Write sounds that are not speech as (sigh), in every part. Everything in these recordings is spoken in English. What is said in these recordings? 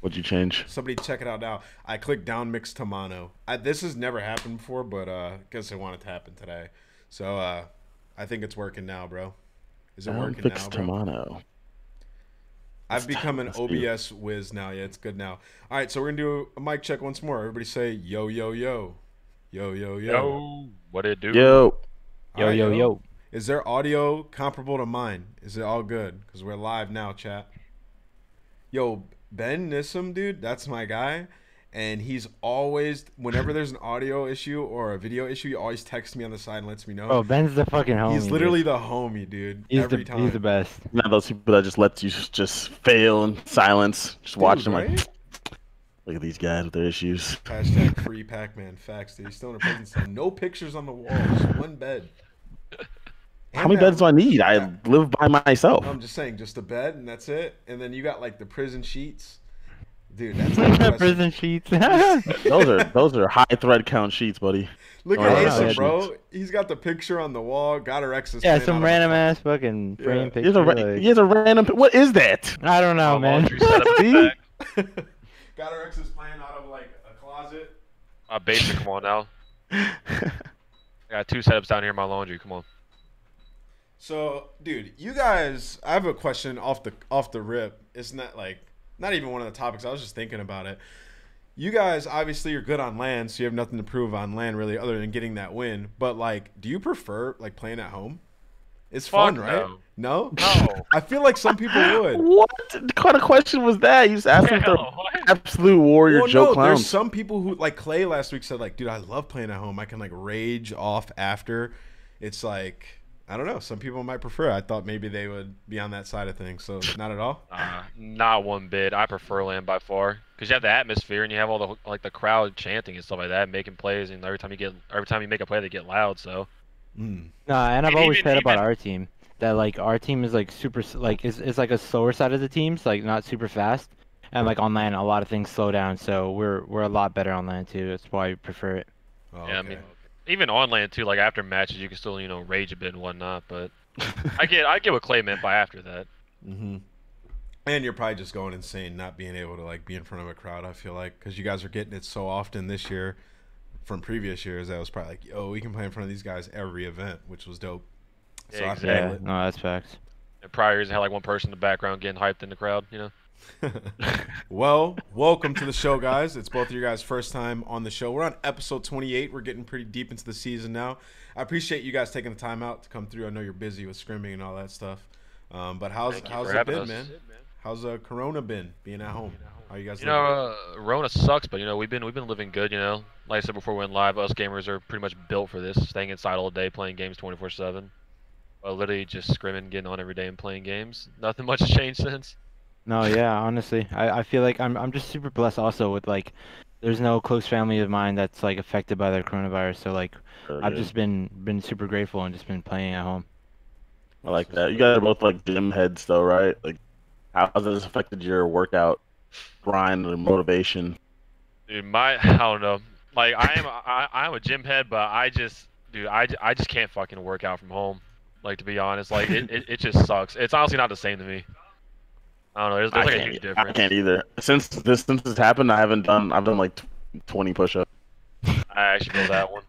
What'd you change? Somebody check it out now. I clicked down mix to mono. I, this has never happened before, but uh, I guess I want it to happen today. So uh, I think it's working now, bro. Is it Down working fix now, bro? Tomato. I've become an let's. OBS whiz now. Yeah, it's good now. All right, so we're gonna do a mic check once more. Everybody say yo yo yo, yo yo yo. Yo, what it do? Yo, Yo, right, yo, yo. Is there audio comparable to mine? Is it all good? Because we're live now, chat. Yo, Ben Nissim, dude, that's my guy. And he's always, whenever there's an audio issue or a video issue, he always texts me on the side and lets me know. Oh, Ben's the fucking homie. he's dude. literally the homie, dude. He's every the time. he's the best. not those people that just let you just fail in silence. Just Dude, watch them like, look at these guys with their issues. Hashtag free Pac-Man facts, dude. He's still in a prison cell. No pictures on the walls. One bed. How many beds do I need? I live by myself. I'm just saying, just a bed and that's it. And then you got like the prison sheets. Dude, (laughs) that's like the Prison sheets. (laughs) those are those are high thread count sheets, buddy. Look Oh, at yeah, Asa, yeah, bro. He's got the picture on the wall. GodRx. yeah, playing some random a- ass fucking frame Yeah. picture. Here's a ra- like- here's a random. What is that? I don't know, My man. laundry setup in See? the back. (laughs) GodRx playing out of like a closet. My basic, come on now. I got two setups down here in my laundry. Come on. So, dude, you guys, I have a question off the off the rip. Isn't that like not even one of the topics? I was just thinking about it. You guys obviously you're good on land, so you have nothing to prove on land really, other than getting that win. But like, do you prefer like playing at home? It's fun, Fuck right? no. No. No. (laughs) I feel like some people (laughs) would. what kind of question was that? You just asked them if they're Hell, what? absolute warrior Well, Joe no, clowns. there's some people who like Clay last week said like, dude, I love playing at home. I can like rage off after. It's like I don't know. Some people might prefer. I thought maybe they would be on that side of things. So not at all. (laughs) Uh, not one bit. I prefer land by far because you have the atmosphere and you have all the like the crowd chanting and stuff like that, making plays, and every time you get every time you make a play, they get loud. So Mm. No, and I've And always even- said about even- our team that like our team is like super like it's, it's like a slower side of the teams, like not super fast. And like on land, a lot of things slow down, so we're we're a lot better on land too. That's why we prefer it. Oh, yeah, I okay. mean, even on land too. Like after matches, you can still you know rage a bit and whatnot. But (laughs) I get I get what Clay meant by after that. hmm And you're probably just going insane not being able to like be in front of a crowd. I feel like because you guys are getting it so often this year from previous years. That was probably like, oh, we can play in front of these guys every event, which was dope. So Yeah, I feel Yeah, no, that's facts. And prior years, had like one person in the background getting hyped in the crowd. You know. (laughs) well, welcome to the show, guys. It's both of you guys' first time on the show. We're on episode 28. We're getting pretty deep into the season now. I appreciate you guys taking the time out to come through. I know you're busy with scrimming and all that stuff. Um, but how's how's it been, us. man? How's uh, Corona been being at home? How you guys? You living? know, uh, Rona sucks, but you know we've been we've been living good. You know, like I said before, we went live. Us gamers are pretty much built for this, staying inside all day, playing games 24/7. Uh, literally just scrimming, getting on every day, and playing games. Nothing much has changed since. No, yeah, honestly, I, I feel like I'm I'm just super blessed also with like, there's no close family of mine that's like affected by the coronavirus. So like, oh, I've just been been super grateful and just been playing at home. I like that. You guys are both like gym heads, though, right? Like, how has this affected your workout grind and motivation? Dude, my (laughs) I don't know. Like I am I I'm a gym head, but I just dude I, I just can't fucking work out from home. Like to be honest, like it, it, it just sucks. It's honestly not the same to me. I don't know. There's, there's like a can't, I can't either. Since this since this happened, I haven't done. I've done like twenty push-ups. I actually feel that one.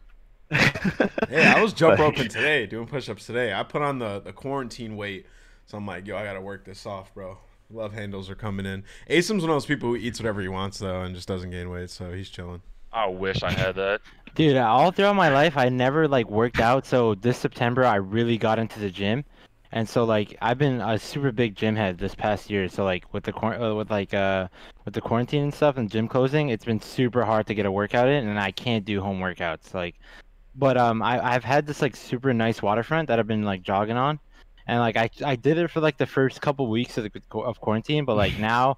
(laughs) Hey, I was jump roping today, doing push-ups today. I put on the, the quarantine weight, so I'm like, yo, I gotta work this off, bro. Love handles are coming in. Asim's one of those people who eats whatever he wants though, and just doesn't gain weight, so he's chilling. I wish I had that. Dude, all throughout my life, I never like worked out. So this September, I really got into the gym, and so like I've been a super big gym head this past year. So like with the quar- uh, with like uh with the quarantine and stuff and gym closing, it's been super hard to get a workout in, and I can't do home workouts. Like, but um, I I've had this like super nice waterfront that I've been like jogging on, and like I I did it for like the first couple weeks of the of quarantine, but like (laughs) now.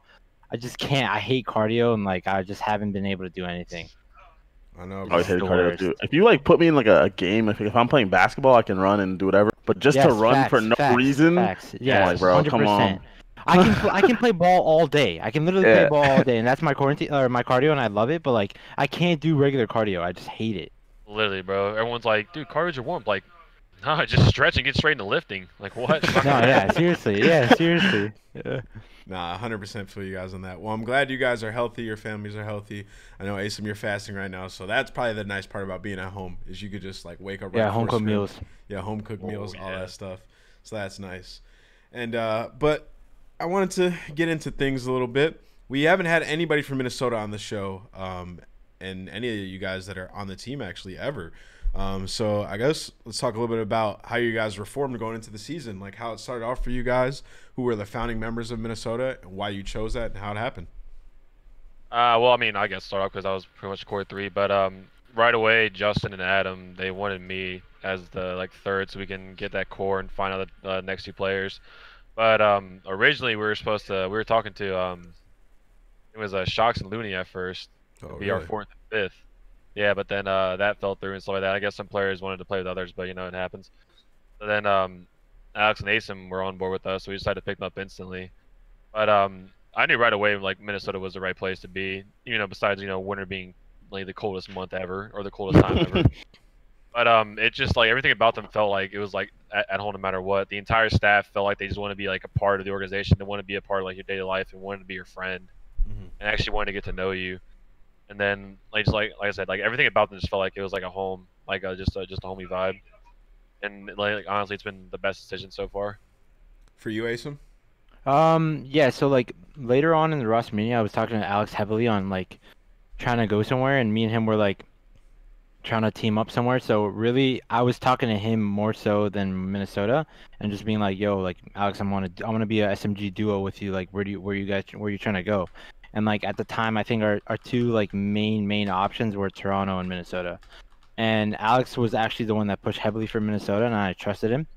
I just can't. I hate cardio, and like I just haven't been able to do anything. I know. I always hated cardio worst. too. If you like put me in like a, a game, if, if I'm playing basketball, I can run and do whatever. But just to run facts, for no facts, reason, Facts. like, Yeah, bro, come on. I can pl- I can play ball all day. I can literally Yeah. play ball all (laughs) day, and that's my quarantine or my cardio, and I love it. But like, I can't do regular cardio. I just hate it. Literally, bro. Everyone's like, dude, cardio's your warm. Like, No, just stretch and get straight into lifting. Like what? (laughs) No, yeah, seriously, yeah, seriously. (laughs) Yeah. Nah, 100% feel you guys on that. Well, I'm glad you guys are healthy. Your families are healthy. I know, Asim, you're fasting right now. So that's probably the nice part about being at home is you could just like wake up right Yeah, before home cooked meals. Yeah, home cooked Oh, meals, all that stuff. So that's nice. And uh, but I wanted to get into things a little bit. We haven't had anybody from Minnesota on the show, um, and any of you guys that are on the team actually ever. Um, so I guess let's talk a little bit about how you guys were formed going into the season, like how it started off for you guys, who were the founding members of Minnesota, and why you chose that, and how it happened. Uh, well, I mean, I guess start off because I was pretty much core three, but um, right away, Justin and Adam they wanted me as the like third, so we can get that core and find out the uh, next two players. But um, originally we were supposed to, we were talking to um, it was uh, Shocks and Looney at first, Oh, be our fourth and fifth. Yeah, but then uh, that fell through and stuff like that. I guess some players wanted to play with others, but you know it happens. So then um, Alex and Asim were on board with us, so we decided to pick them up instantly. But um, I knew right away like Minnesota was the right place to be. You know, besides you know winter being like the coldest month ever or the coldest time ever. (laughs) But um, it just like everything about them felt like it was like at, at home no matter what. The entire staff felt like they just want to be like a part of the organization. They want to be a part of like your daily life and wanted to be your friend Mhm. and actually wanted to get to know you. And then like just like like I said, like everything about them just felt like it was like a home, like a, just a, just a homey vibe. And like honestly, it's been the best decision so far. For you, Asim? Um, yeah, so like later on in the Ross meeting, I was talking to Alex heavily on like trying to go somewhere, and me and him were like trying to team up somewhere. So really, I was talking to him more so than Minnesota, and just being like, "Yo, like Alex, I'm want to, I want to be a SMG duo with you. Like, where do you, where you guys, where you trying to go?" And like at the time, I think our our two like main main options were Toronto and Minnesota, and Alex was actually the one that pushed heavily for Minnesota, and I trusted him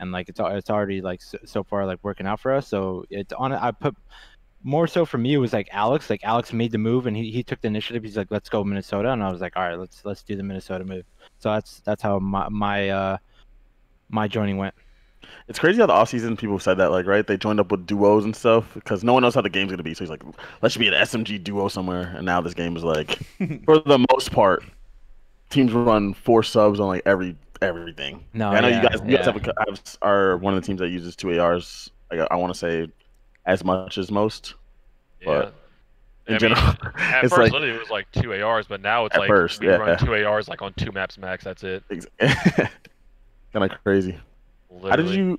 and like it's it's already like so, so far like working out for us. So it's on. I put more so for me it was like Alex. Like Alex made the move and he, he took the initiative. He's like, let's go Minnesota, and I was like, all right, let's let's do the Minnesota move. So that's that's how my my uh my joining went. It's crazy how the offseason people said that, like, right? They joined up with duos and stuff because no one knows how the game's gonna be. So he's like, let's be an SMG duo somewhere. And now this game is like, (laughs) for the most part, teams run four subs on like every everything. No, I know yeah, you guys, you guys yeah. have, a, have are one of the teams that uses two ARs. I, I want to say as much as most. Yeah. But in I mean, general, At (laughs) it's first, like literally, it was like two ARs, but now it's At like first, we yeah. run two ARs like on two maps max. That's it. (laughs) kind of crazy. Literally. How did you?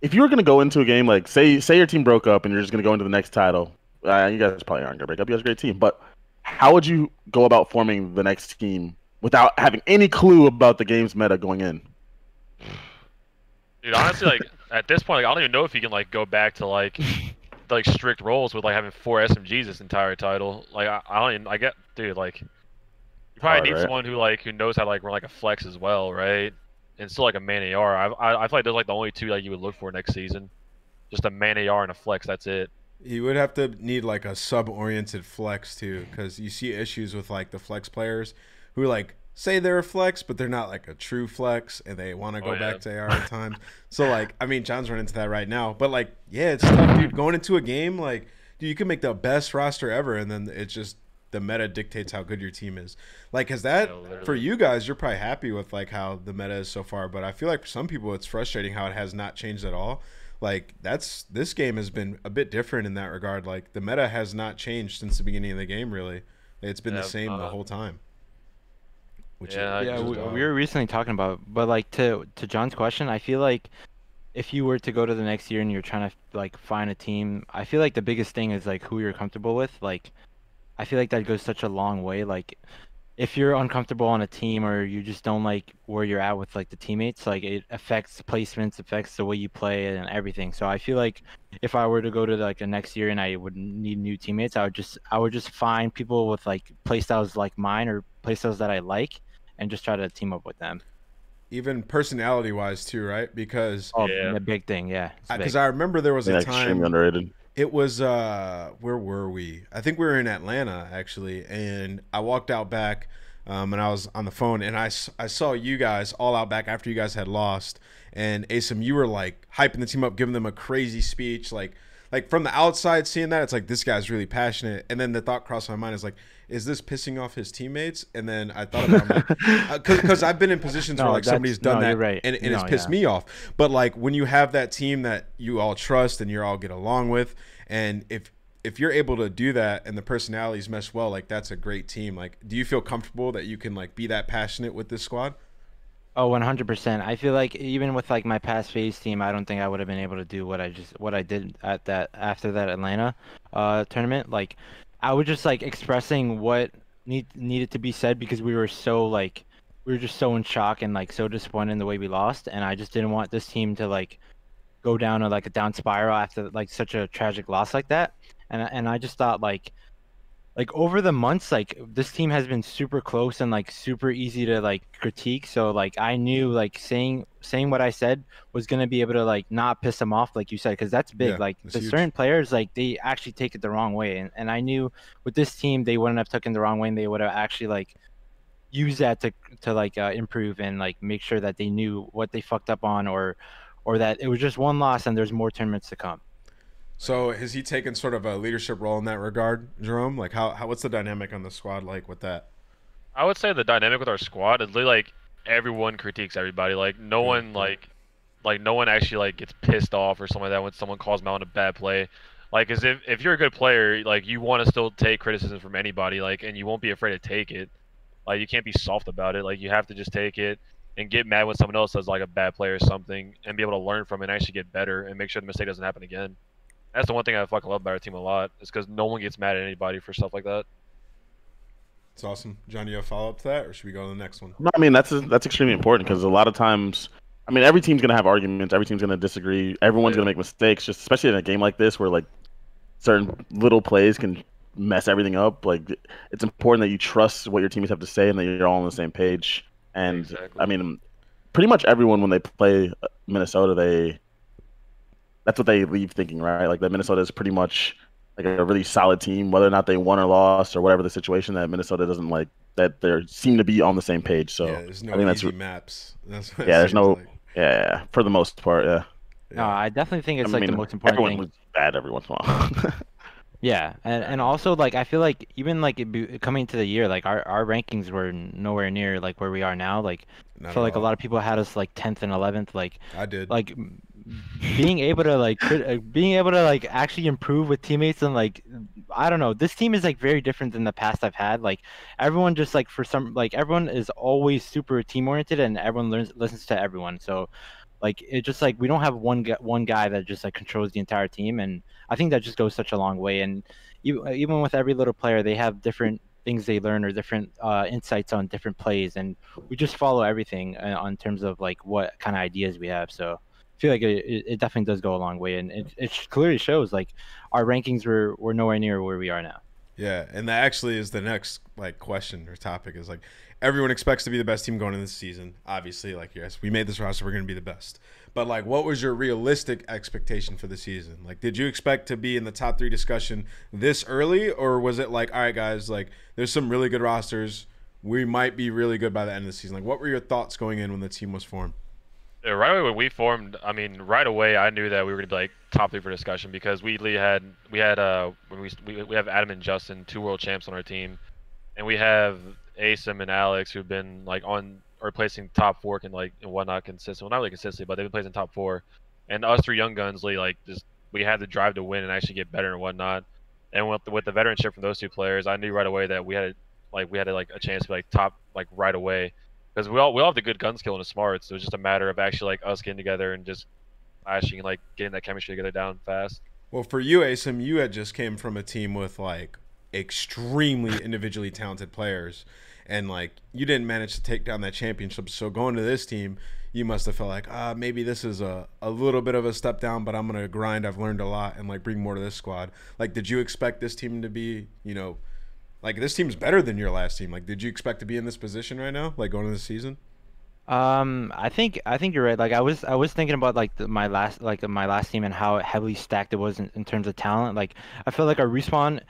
If you were gonna go into a game like say say your team broke up and you're just gonna go into the next title, uh, you guys probably aren't gonna break up. You guys are a great team, but how would you go about forming the next team without having any clue about the game's meta going in? Dude, honestly, like (laughs) at this point, like, I don't even know if you can like go back to like (laughs) like strict roles with like having four SMGs this entire title. Like I, I don't even. I get, dude. Like you probably need right? someone who like who knows how to like run like a flex as well, right? And still like a man AR. I I, I feel like those are like the only two like you would look for next season. Just a man AR and a flex. That's it. You would have to need like a sub-oriented flex too, because you see issues with like the flex players who like say they're a flex, but they're not like a true flex, and they want oh, to go Oh, yeah. back to AR at times. So like, I mean, John's running into that right now, but like, yeah, it's tough, dude. Going into a game, like, dude, you can make the best roster ever, and then it's just the meta dictates how good your team is. Like, has that Yeah, for you guys? You're probably happy with like how the meta is so far, but I feel like for some people, it's frustrating how it has not changed at all like that's this game has been a bit different in that regard. Like the meta has not changed since the beginning of the game. Really, it's been Yeah, the same the uh, whole time. Which Yeah, is, yeah, which we, is we were recently talking about, but like to to John's question, I feel like if you were to go to the next year and you're trying to like find a team, I feel like the biggest thing is like who you're comfortable with. Like, I feel like that goes such a long way. Like, if you're uncomfortable on a team or you just don't like where you're at with like the teammates, like it affects placements, affects the way you play and everything. So I feel like if I were to go to like the next year and I would need new teammates, I would just I would just find people with like playstyles like mine or playstyles that I like and just try to team up with them. even personality wise too, right? Because Oh, Yeah. the big thing, yeah. because. I remember there was Yeah, a extremely time underrated. It was uh where were we? I think we were in Atlanta actually, and I walked out back, um, and I was on the phone, and I, I saw you guys all out back after you guys had lost, and Asim, you were like hyping the team up, giving them a crazy speech, like like from the outside seeing that, it's like this guy's really passionate. And then the thought crossed my mind is like, is this pissing off his teammates? And then I thought about because uh, because I've been in positions No, where like somebody's done no, that right. and, and No, it's pissed yeah. me off. But like when you have that team that you all trust and you all get along with, and if if you're able to do that and the personalities mesh well, like that's a great team. Like, do you feel comfortable that you can like be that passionate with this squad? Oh, 100%. I feel like even with like my past FaZe team, I don't think I would have been able to do what I just what I did at that after that Atlanta uh tournament. Like I was just like expressing what need needed to be said because we were so like we were just so in shock and like so disappointed in the way we lost and I just didn't want this team to like go down a like a down spiral after like such a tragic loss like that. And and I just thought like like over the months like this team has been super close and like super easy to like critique. So like i knew like saying saying what i said was going to be able to like not piss them off like you said because that's big. Yeah, like the certain players like they actually take it the wrong way. And, and i knew with this team they wouldn't have taken the wrong way and they would have actually like used that to to like uh, improve and like make sure that they knew what they fucked up on or or that it was just one loss and there's more tournaments to come So has he taken sort of a leadership role in that regard, Jerome? Like how, how what's the dynamic on the squad like with that? I would say the dynamic with our squad is like everyone critiques everybody. Like no one like like no one actually like gets pissed off or something like that when someone calls them out on a bad play. Like as if if you're a good player, like you want to still take criticism from anybody, like and you won't be afraid to take it. Like you can't be soft about it. Like you have to just take it and get mad when someone else does like a bad play or something and be able to learn from it and actually get better and make sure the mistake doesn't happen again. That's the one thing I fucking love about our team a lot is because no one gets mad at anybody for stuff like that. It's awesome. John, Do you have a follow up to that, or should we go to the next one? No, I mean that's that's extremely important because a lot of times, I mean, every team's gonna have arguments. Every team's gonna disagree. Everyone's Yeah. gonna make mistakes. Just especially in a game like this where like certain little plays can mess everything up. Like it's important that you trust what your teammates have to say and that you're all on the same page. And Exactly. I mean, pretty much everyone when they play uh, Minnesota, they that's what they leave thinking, right? Like that Minnesota is pretty much like a really solid team, whether or not they won or lost or whatever the situation. That Minnesota doesn't like that they seem to be on the same page. So yeah, there's no I think that's easy re- maps. That's what yeah, there's no like. yeah, yeah, for the most part, yeah. no i definitely think it's I like mean, the most important everyone thing was bad every once in a while. (laughs) Yeah, and and also like I feel like even like be, coming to the year, like our, our rankings were nowhere near like where we are now. Like I Not feel at like a lot of people had us like tenth and eleventh. Like I did. like m- being able to like uh, being able to like actually improve with teammates and like I don't know. This team is like very different than the past I've had. Like everyone just like for some like everyone is always super team oriented and everyone learns listens to everyone. So like it just like we don't have one guy, one guy that just like controls the entire team and I think that just goes such a long way and even with every little player they have different things they learn or different uh, insights on different plays and we just follow everything uh, on terms of like what kind of ideas we have so feel like it, it it definitely does go a long way and it, it clearly shows like our rankings were, were nowhere near where we are now Yeah, and that actually is the next like question or topic is like everyone expects to be the best team going into this season. Obviously, like yes, we made this roster, we're going to be the best. But like, what was your realistic expectation for the season? Like, did you expect to be in the top three discussion this early, or was it like, all right, guys, like there's some really good rosters, we might be really good by the end of the season? Like, what were your thoughts going in when the team was formed? Yeah, right away when we formed, I mean, right away I knew that we were gonna be like top three for discussion because we had we had uh when we we, we have Adam and Justin, two world champs on our team, and we have Asim and Alex who've been like on or placing top four and like and whatnot consistent. Well, not really consistently, but they've been placing top four, and us three young guns, Lee, like just we had the drive to win and actually get better and whatnot. And with the, with the veteranship from those two players, I knew right away that we had like we had like a chance to be like top like right away because we all we all have the good gun skill and the smarts. So it's just a matter of actually like us getting together and just clashing and like getting that chemistry together down fast. Well, for you, Asim, you had just came from a team with like extremely individually talented players, and like you didn't manage to take down that championship. So going to this team, you must have felt like, ah, maybe this is a, a little bit of a step down, but I'm gonna grind. I've learned a lot, and like bring more to this squad. Like, did you expect this team to be, you know, like this team's better than your last team? Like, did you expect to be in this position right now, like going into the season? Um, I think I think you're right. Like I was I was thinking about like the, my last like my last team and how heavily stacked it was in, in terms of talent. Like I feel like our respawn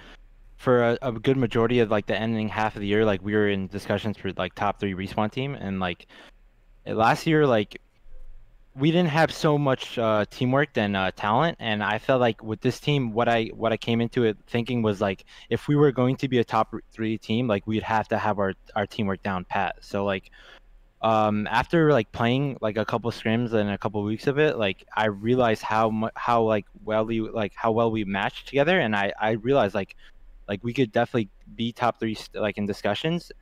for a, a good majority of like the ending half of the year, like we were in discussions for like top three respawn team, and like last year, like we didn't have so much uh, teamwork than uh, talent, and I felt like with this team, what I what I came into it thinking was like if we were going to be a top three team, like we'd have to have our our teamwork down pat. So like um after like playing like a couple scrims and a couple weeks of it like i realized how how like well we like how well we matched together and i i realized like like we could definitely be top three like in discussions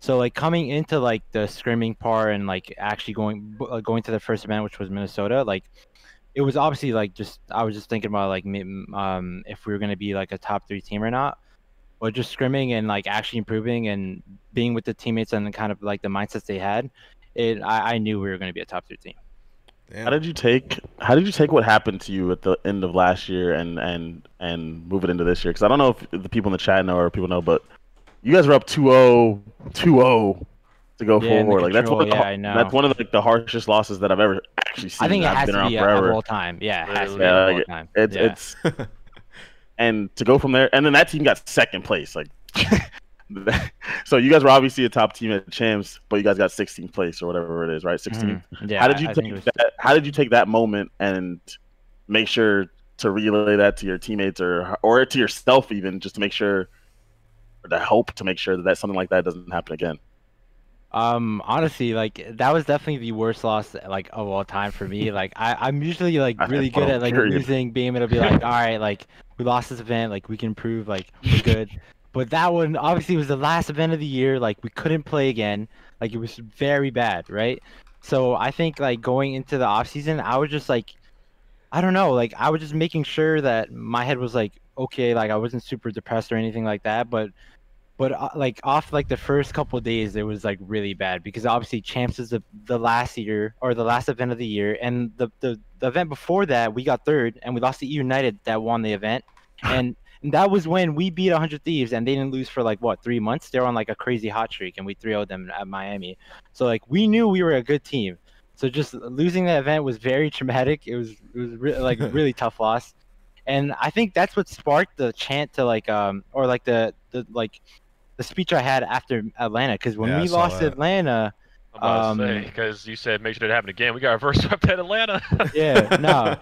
so like coming into like the scrimming part and like actually going uh, going to the first event which was minnesota like it was obviously like just i was just thinking about like um if we were going to be like a top three team or not but just scrimming and like actually improving and being with the teammates and kind of like the mindsets they had, it I, I knew we were going to be a top three team. Damn. How did you take How did you take what happened to you at the end of last year and and and move it into this year? Because I don't know if the people in the chat know or people know, but you guys were up 2-0, 2-0 to go Yeah, forward. Like that's one of the, yeah, I know. that's one of the, like, the harshest losses that I've ever actually seen. I think it I've has been to around be a, forever. of all time. Yeah, it has to be all like, time. It's yeah. it's (laughs) and to go from there, and then that team got second place. Like, (laughs) so you guys were obviously a top team at champs, but you guys got 16th place or whatever it is, right? 16th. Mhm. Yeah, how did you I take was- that? How did you take that moment and make sure to relay that to your teammates or or to yourself even, just to make sure, to hope to make sure that, that something like that doesn't happen again? Um, honestly, like that was definitely the worst loss like of all time for me. Like I, I'm usually like (laughs) really good at like period. losing, being able to be like, (laughs) all right, like we lost this event, like we can prove like we're good. But that one obviously was the last event of the year. Like we couldn't play again. Like it was very bad, right? So I think like going into the off season, I was just like, I don't know, like I was just making sure that my head was like okay, like I wasn't super depressed or anything like that, but but uh, like off like the first couple of days it was like really bad because obviously champs is the, the last year or the last event of the year. And the, the the event before that we got third and we lost to eUnited that won the event. (laughs) And, and that was when we beat 100 thieves and they didn't lose for like what three months? They were on like a crazy hot streak and we 3 them at miami. So like we knew we were a good team. So just losing that event was very (laughs) traumatic. It was it was re- like (laughs) really tough loss. And i think that's what sparked the chant to like um or like the the like the speech I had after Atlanta because when Yeah, we lost that. Atlanta, I'm about to Um, because you said make sure that happened again. We got reverse swept at Atlanta. Yeah, no.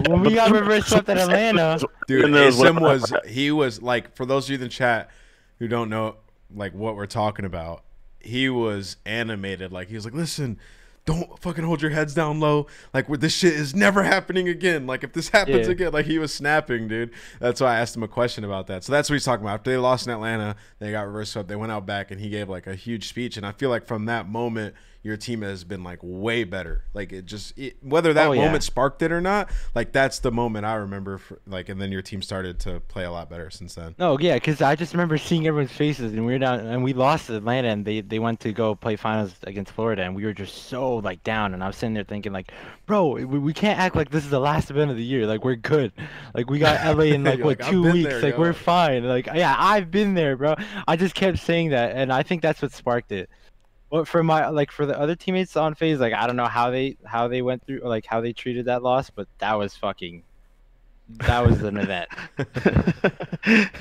(laughs) when we got reverse swept at Atlanta, Dude, And there was Asim was he was like for those of you in the chat who don't know like what we're talking about, he was animated. Like he was like, listen, don't fucking hold your heads down low. Like this shit is never happening again. Like if this (laughs) happens Yeah. again, like he was snapping, dude. That's why I asked him a question about that. So that's what he's talking about. After they lost in Atlanta, they got reverse swept. They went out back and he gave like a huge speech. And I feel like from that moment, your team has been like way better. Like it just it, whether that Oh, yeah. moment sparked it or not, like that's the moment I remember. For, like and then your team started to play a lot better since then. no, yeah, because I just remember seeing everyone's faces, and we were down, and we lost to Atlanta, and they they went to go play finals against Florida, and we were just so like down, and I was sitting there thinking like, bro, we, we can't act like this is the last event of the year, like we're good, like we got (laughs) LA in like what like, two weeks, there, like yo." we're fine, like yeah, I've been there, bro. I just kept saying that, and I think that's what sparked it. But for my like for the other teammates on FaZe, like I don't know how they how they went through or like how they treated that loss, but that was fucking that was an event. (laughs)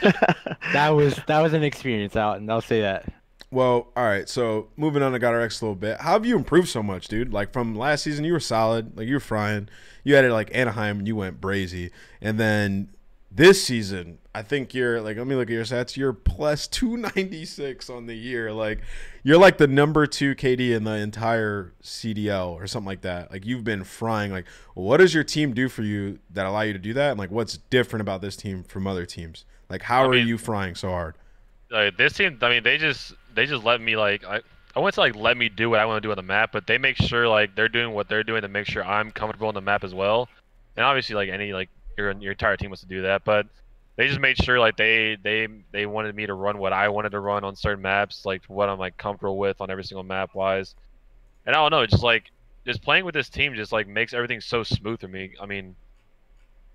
That was that was an experience out, and I'll say that. Well, all right. So moving on to GodRx a little bit. How have you improved so much, dude? Like from last season, you were solid. Like you were frying. You had it like Anaheim, and you went brazy. And then this season, I think you're like. Let me look at your stats. You're plus two ninety six on the year. Like you're like the number two KD in the entire CDL or something like that. Like you've been frying. Like what does your team do for you that allow you to do that? And like what's different about this team from other teams? Like how I are mean- you frying so hard? like this team, I mean, they just they just let me like I I wouldn't say like let me do what I want to do on the map, but they make sure like they're doing what they're doing to make sure I'm comfortable on the map as well. And obviously, like any like your your entire team wants to do that, but they just made sure like they they they wanted me to run what I wanted to run on certain maps, like what I'm like comfortable with on every single map wise. And I don't know, just like just playing with this team just like makes everything so smooth for me. I mean,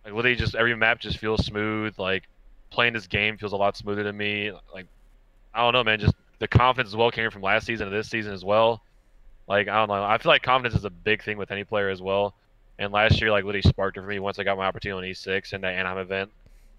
like literally just every map just feels smooth. Like playing this game feels a lot smoother to me. Like I don't know, man. Just the confidence as well came from last season to this season as well. Like I don't know. I feel like confidence is a big thing with any player as well. And last year, like literally sparked it for me once I got my opportunity on E6 in that Anaheim event.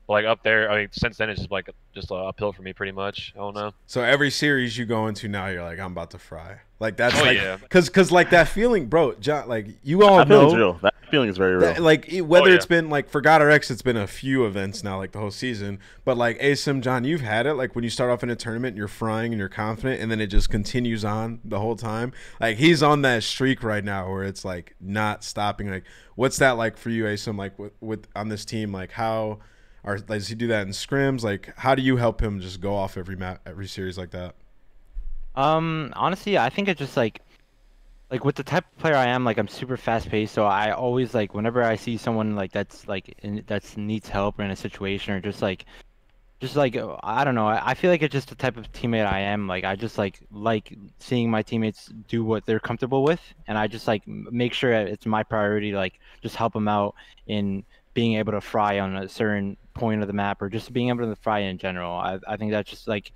But, like up there, I mean, since then it's just like just uh, uphill for me pretty much. I don't know. So every series you go into now, you're like, I'm about to fry. Like that's Oh, like, yeah. cause, cause like that feeling, bro. John, like you all That know, real. That feeling is very real. that, like it- whether Oh, yeah. it's been like for GodRx, it's been a few events now, like the whole season. But like Asim, John, you've had it. Like when you start off in a tournament, you're frying and you're confident, and then it just continues on the whole time. Like he's on that streak right now where it's like not stopping. Like what's that like for you, Asim? Like with, with on this team, like how. Or does he do that in scrims? Like, how do you help him just go off every map, every series like that? Um, honestly, I think it's just like, like with the type of player I am, like I'm super fast paced. So I always like whenever I see someone like that's like in, that's needs help or in a situation or just like, just like I don't know. I, I feel like it's just the type of teammate I am. Like I just like like seeing my teammates do what they're comfortable with, and I just like make sure it's my priority. Like just help them out in being able to fry on a certain point of the map or just being able to fry in general. I I think that's just like.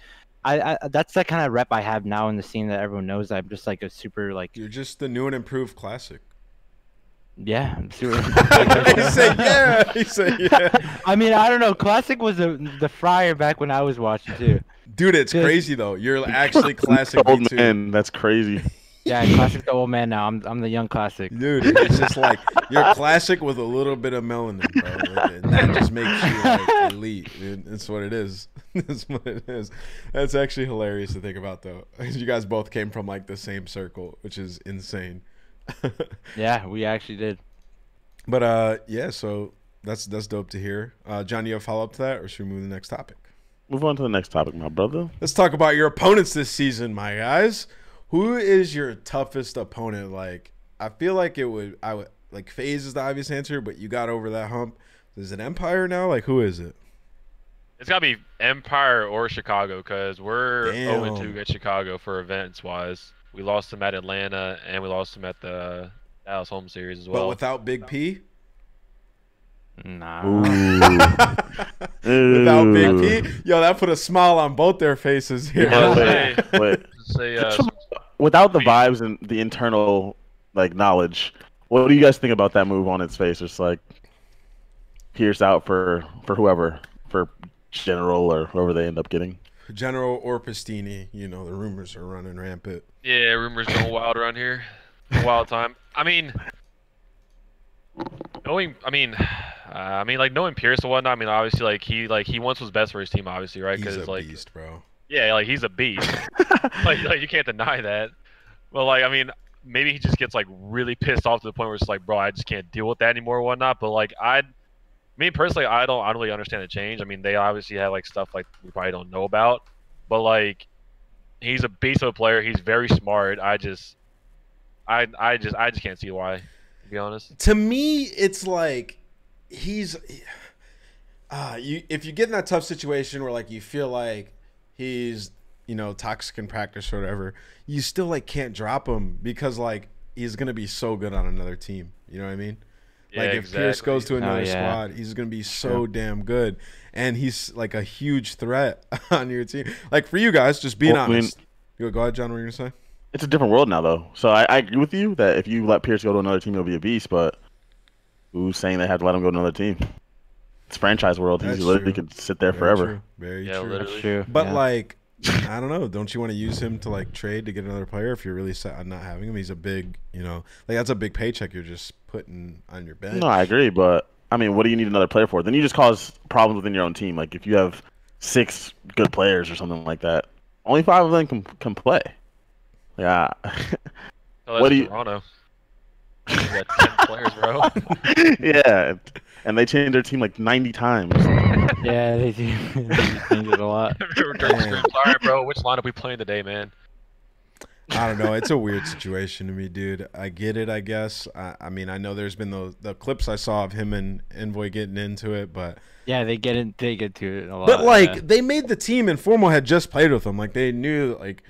I, I that's that kind of rep I have now in the scene that everyone knows I'm just like a super like You're just the new and improved classic. yeah I'm (laughs) super. he said, "Yeah." He said, (laughs) "Yeah." I mean I don't know. Classic was the the fryer back when I was watching too. Dude, it's Dude. crazy though. You're (laughs) actually classic old V2. man. That's crazy. Yeah, (laughs) classic the old man now. I'm I'm the young classic. Dude, it's just like you're classic with a little bit of melanin, bro. And that (laughs) just makes you like elite. Dude. That's what it is. (laughs) That's what it is. That's actually hilarious to think about, though. You guys both came from like the same circle, which is insane. Yeah, we actually did. but uh, yeah. So that's that's dope to hear. Uh, John, do you have follow up to that, or should we move to the next topic? Move on to the next topic, my brother. Let's talk about your opponents this season, my guys. Who is your toughest opponent? Like, I feel like it would. I would like FaZe is the obvious answer, but you got over that hump. Is it Empire now? Like, who is it? It's gotta be Empire or Chicago because we're oh Damn. 0 2 at Chicago for events wise. We lost them at Atlanta and we lost them at the Dallas home series as well. but without Big P. Nah. (laughs) Without Big P. Yo, that put a smile on both their faces here. Yeah, Wait, (laughs) Hey. wait. Say, uh, Without the vibes and the internal like knowledge, what do you guys think about that move on its face? Just like Pierce out for for whoever for general or whoever they end up getting. General or Prestinni, you know the rumors are running rampant. yeah, rumors going wild around here. Wild time. I mean, knowing, I mean, uh, I mean, like knowing Pierce and whatnot. I mean, obviously, like he, like he wants what's best for his team, obviously, right? He's Because a like, beast, bro. Yeah, like he's a beast. (laughs) like, like you can't deny that. But like, I mean, maybe he just gets like really pissed off to the point where it's like, bro, I just can't deal with that anymore, or whatnot. But like, I, me personally, I don't, I don't really understand the change. I mean, they obviously have like stuff like we probably don't know about, but like, he's a beast of a player. He's very smart. I just, I, I just, I just can't see why. To be honest. to me it's like he's uh you if you get in that tough situation where like you feel like he's you know toxic in practice or whatever you still like can't drop him because like he's gonna be so good on another team you know what i mean Yeah, like if Pierce goes to another oh, yeah. squad, he's gonna be so damn good, and he's like a huge threat (laughs) on your team. Like for you guys, just being Well, I mean- honest. You go, go ahead, John. What were you gonna say? It's a different world now, though. So I, I agree with you that if you let Pierce go to another team, he'll be a beast. But who's saying they have to let him go to another team? It's franchise world. He literally true. could sit there Very forever. true. Very Yeah, true. literally. That's true. But yeah. like, I don't know. Don't you want to use him to like trade to get another player if you're really set on not having him? He's a big, you know, like that's a big paycheck you're just putting on your bench. No, I agree, but I mean, what do you need another player for? Then you just cause problems within your own team. Like if you have six good players or something like that, only five of them can can play. Yeah, (laughs) Oh, that's What do you- Toronto. You got ten players, bro. (laughs) yeah, and they changed their team like ninety times. (laughs) yeah, they do. (laughs) they change it a lot. (laughs) Sorry, bro. Which lineup we playing today, man? I don't know. It's a weird situation to me, dude. I get it, I guess. I, I mean, I know there's been the the clips I saw of him and Envoy getting into it, but Yeah, they get it. They get to it a lot. but like yeah. they made the team and Formal had just played with them. Like they knew like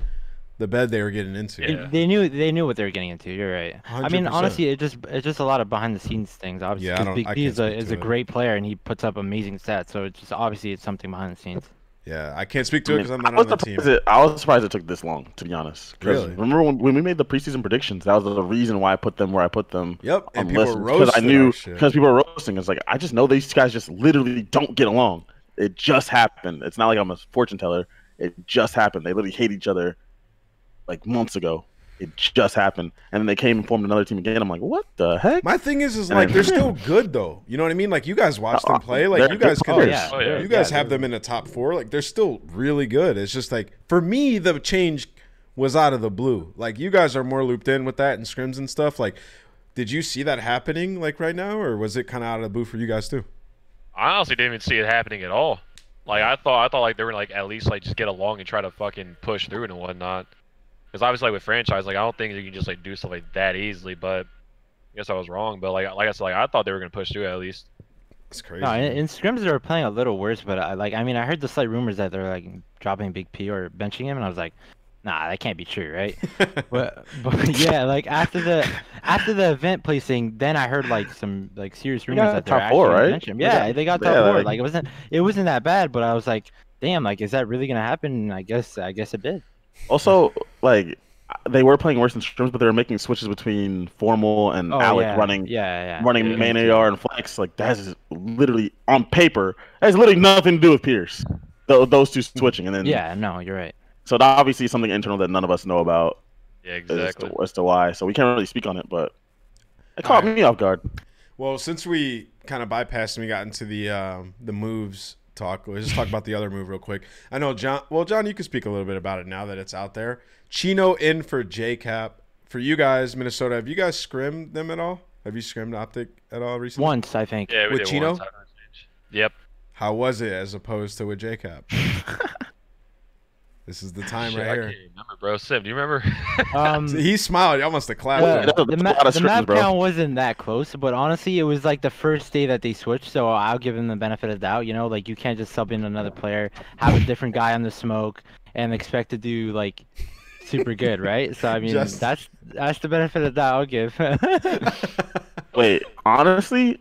the bed they were getting into. They- Yeah. They knew they knew what they were getting into. You're right. I mean, honestly, it just it's just a lot of behind the scenes things. Obviously, Yeah, I 'cause don't- Big I D is a is a it. great player and he puts up amazing stats. So it's just obviously it's something behind the scenes. Yeah, I can't speak to I, it because I'm not on the team. it, I was surprised it took this long, to be honest. 'Cause Really? Remember when, when we made the preseason predictions? That was the reason why I put them where I put them. Yep, and on people lists, roasted I knew because people were roasting. It's like I just know these guys just literally don't get along. It just happened. It's not like I'm a fortune teller. It just happened. They literally hate each other like months ago. It just happened, and then they came and formed another team again. I'm like, what the heck? My thing is, is And like they're (laughs) still good though. You know what I mean? Like you guys watch them uh, play. Like you guys good can. players. yeah. Oh, yeah. You guys Yeah, have them in the top four. Like they're still really good. It's just like for me, the change was out of the blue. Like you guys are more looped in with that and scrims and stuff. Like, did you see that happening like right now, or was it kind of out of the blue for you guys too? I honestly didn't even see it happening at all. Like I thought, I thought like they were like at least like just get along and try to fucking push through and whatnot. Because obviously, like with franchise, like I don't think you can just like do stuff like that easily. But I guess I was wrong. But like like I said, like I thought they were gonna push through it at least. It's crazy. No, in, in scrims they were playing a little worse, but I like I mean I heard the slight rumors that they're like dropping Big P or benching him, and I was like, nah, that can't be true, right? (laughs) but but (laughs) yeah, like after the after the event placing, then I heard like some like serious rumors that they're top four, actually right? benching him. They Yeah, they got top yeah, four. like- Like it wasn't it wasn't that bad, but I was like, damn, like is that really gonna happen? And I guess I guess it did. Also, like they were playing worse in scrims, but they were making switches between formal and Oh Alec yeah, running yeah, yeah, running Yeah. main AR and flex. Like that is literally on paper has literally nothing to do with Pierce. Tho- those two switching, and then Yeah, no, you're right. So that obviously is something internal that none of us know about Yeah, as, exactly. to, as to why. So we can't really speak on it, but it caught Alright. me off guard. Well, since we kind of bypassed and we got into the um, the moves talk, let's just talk about the other move real quick. I know John. Well, John, you can speak a little bit about it now that it's out there. Chino in for JCap for you guys, Minnesota. Have you guys scrimmed them at all? Have you scrimmed Optic at all recently? Once I think. Yeah, we With did Chino? once. Yep. How was it as opposed to with JCap? (laughs) this is the (laughs) time Shit, right I here. can't remember, bro. Sim, do you remember? (laughs) Um, (laughs) he smiled. Y'all must have clapped. the, him. A- the, that's a ma- the map bro. count wasn't that close, but honestly, it was like the first day that they switched, so I'll give them the benefit of the doubt. You know, like you can't just sub in another player, have a different guy on the smoke, and expect to do like super good, right? So I mean, Just- that's that's the benefit of the doubt I'll give. Wait, honestly,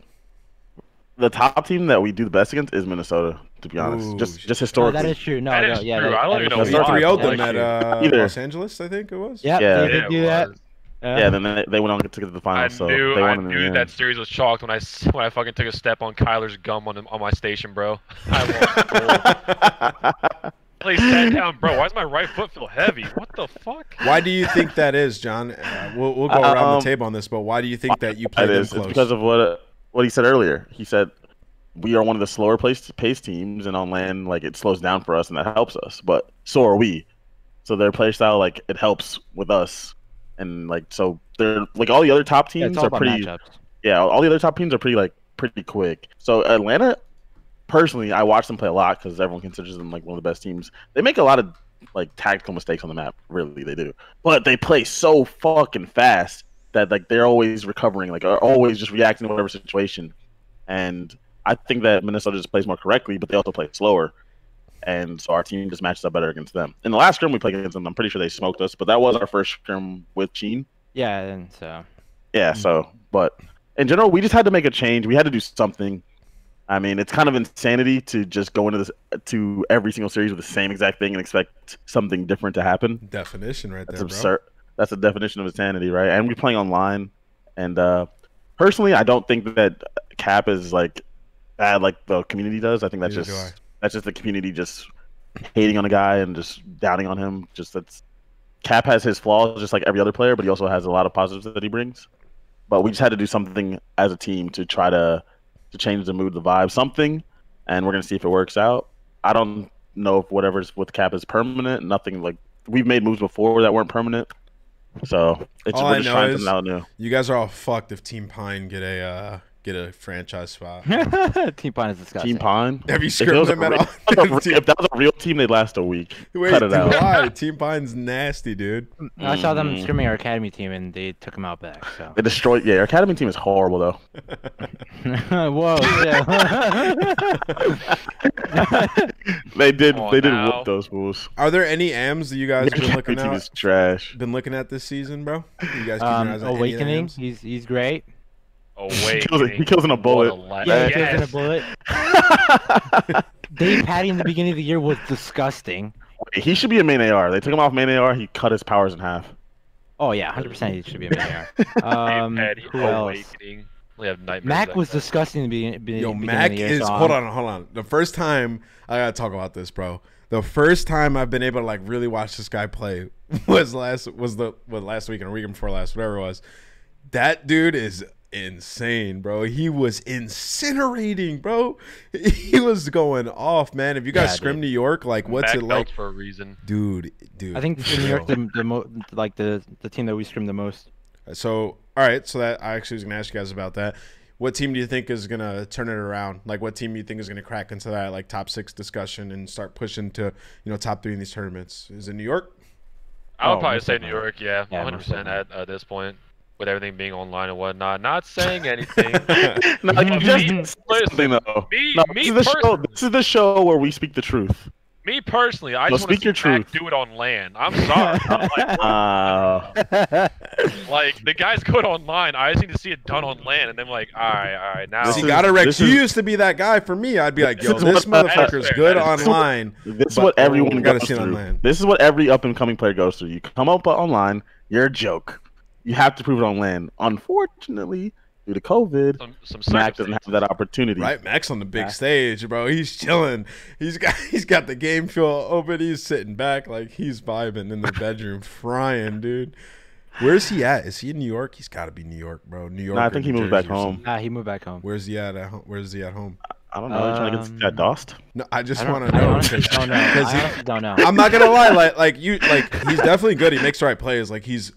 the top team that we do the best against is Minnesota. To be honest, Ooh, just shit. just no, historically. that is true. No, That no, is yeah, true. that- I don't that even know They three would true. them at uh, (laughs) Los Angeles, I think it was. Yep, Yeah. they Yeah, did do that. was. yeah, then they, they went on to get to the I so knew, they I won in knew that series was chalked when I when I fucking took a step on Kyler's gum on on my station, bro. (laughs) I won. Please (laughs) sat down, bro. Why does my right foot feel heavy? What the fuck? Why do you think that is, John? Uh, we'll, we'll go around Um, the table on this, but why do you think that you play That them is. close? It's because of what what he said earlier. He said we are one of the slower place pace teams, and on land, like it slows down for us, and that helps us. But so are we. So their play style, like it helps with us, and like so they're like all the other top teams all are pretty. matchups. Yeah, all the other top teams are pretty like pretty quick. So Atlanta, personally, I watch them play a lot because everyone considers them like one of the best teams. They make a lot of like tactical mistakes on the map. Really, they do. But they play so fucking fast that like they're always recovering, like are always just reacting to whatever situation. And I think that Minnesota just plays more correctly, but they also play slower. And so our team just matches up better against them. In the last scrim we played against them, I'm pretty sure they smoked us, but that was our first scrim with Sheen. Yeah, and so Yeah, so but in general, we just had to make a change. We had to do something. I mean, it's kind of insanity to just go into this to every single series with the same exact thing and expect something different to happen. Definition right That's there, bro. absurd. That's the definition of insanity, right? And we're playing online. And uh personally, I don't think that Cap is like bad like the community does. I think that's Neither just that's just the community just hating on a guy and just downing on him. Just that's Cap has his flaws just like every other player, but he also has a lot of positives that he brings. But we just had to do something as a team to try to to change the mood, the vibe, something, and we're gonna see if it works out. I don't know if whatever's with Cap is permanent. Nothing like we've made moves before that weren't permanent. So it's All we're I just know trying is- something out new. You guys are all fucked if Team Pine get a uh, get a franchise spot. (laughs) Team Pine is disgusting. Team Pine. Have you If, scrimmed them at re- all? if that was a- (laughs) if that was a real team, they'd last a week. Wait, Cut it out. why? (laughs) Team Pine's nasty, dude. I saw them Mm. scrimming our academy team, and they took them out back. So. They destroyed. Yeah, our academy team is horrible though. Whoa! They did. Come on they did now. whoop those fools. Are there any AMs that you guys Their been academy looking team is trash. Been looking at this season, bro? You guys keeping um, your eyes on any of Awakening. He's he's great. Oh wait, kills it- he kills in a bullet. Yeah, he yes. (laughs) kills in a bullet. Dave Patty in the beginning of the year was disgusting. He should be a main AR. They took him off main AR. He cut his powers in half. Oh yeah, hundred percent. He should be a millionaire. (laughs) Um, Patty, who else? awakening. We have nightmares. Mac was guy. disgusting in the beginning, beginning Yo, beginning Mac of the year. is so hold on, hold on. The first time I gotta talk about this, bro. The first time I've been able to like really watch this guy play (laughs) was last was the was last week and a week before last, whatever it was. That dude is insane, bro. He was incinerating, bro. (laughs) He was going off, man. If you guys Yeah, scrim dude. New York, like what's Mac it like, for a reason. dude? Dude, I think New York, the, the mo- like the the team that we scrimmed the most. So, all right. So that I actually was gonna ask you guys about that. What team do you think is gonna turn it around? Like, what team do you think is gonna crack into that like top six discussion and start pushing to you know top three in these tournaments? Is it New York? I would Oh, probably say New. York, yeah, Yeah, one hundred percent at, at this point, with everything being online and whatnot. Not saying anything. (laughs) No, you just listen, something though. me- No, me this, is the show, this is the show where we speak the truth. Me personally, I No, just want speak to your Mac truth. do it on land. I'm sorry. I'm like, Uh, (laughs) (laughs) like the guy's good online. I just need to see it done on land, and then like, all right, all right, now. This See, is- gotta Rex. this You is- used to be that guy for me. I'd be like, yo, this what- motherfucker's good fair. That is- online. this is what everyone gotta goes see through. online. This is what every up and coming player goes through. You come up online, you're a joke. You have to prove it on land. Unfortunately, due to COVID, some some Mac doesn't have that opportunity. Right, Max on the big Yeah. stage, bro. He's chilling. He's got (laughs) he's got the game fuel open. He's sitting back like he's vibing in the (laughs) bedroom, frying, dude. Where's he at? Is he in New York? He's got to be New York, bro. New York. No, I or think he New moved back Jersey or home. something. Nah, he moved back home. Where's he at? at home? Where's he at home? I don't know. you trying to get Um, that dust? No, I just want to I know. honestly don't know. (laughs) I honestly don't know. I'm not gonna lie, like like you like he's definitely good. He makes the right plays. Like he's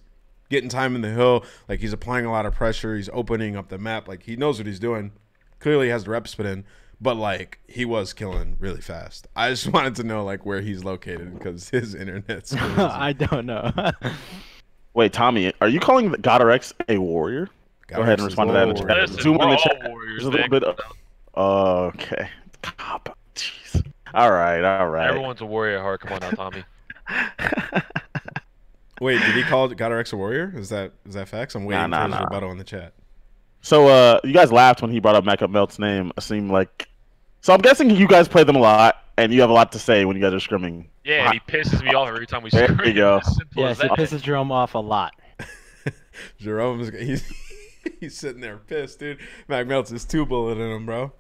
getting time in the hill. Like he's applying a lot of pressure. He's opening up the map. Like he knows what he's doing. Clearly has the reps put in. But like he was killing really fast. I just (laughs) wanted to know like where he's located because his internet's. (laughs) I don't know. (laughs) Wait, Tommy, are you calling GodRx a warrior? Go ahead and respond to that in the chat. Listen, Zoom in the chat. warriors, There's a little bit of. Uh, okay. Cop. Jeez. All right. All right. Everyone's a warrior at heart. Come on now, Tommy. Wait, did he call GodRx a warrior? Is that is that facts? I'm waiting nah, for his nah. rebuttal in the chat. So, uh, you guys laughed when he brought up Mecca Melt's name. It seemed like. So I'm guessing you guys play them a lot, and you have a lot to say when you guys are scrimming. Yeah, and he pisses me off every time we There scream. you go. (laughs) Yes, as it pisses Jerome off a lot. (laughs) Jerome's he's (laughs) he's sitting there pissed, dude. Mac Melts is two bullet in him, bro.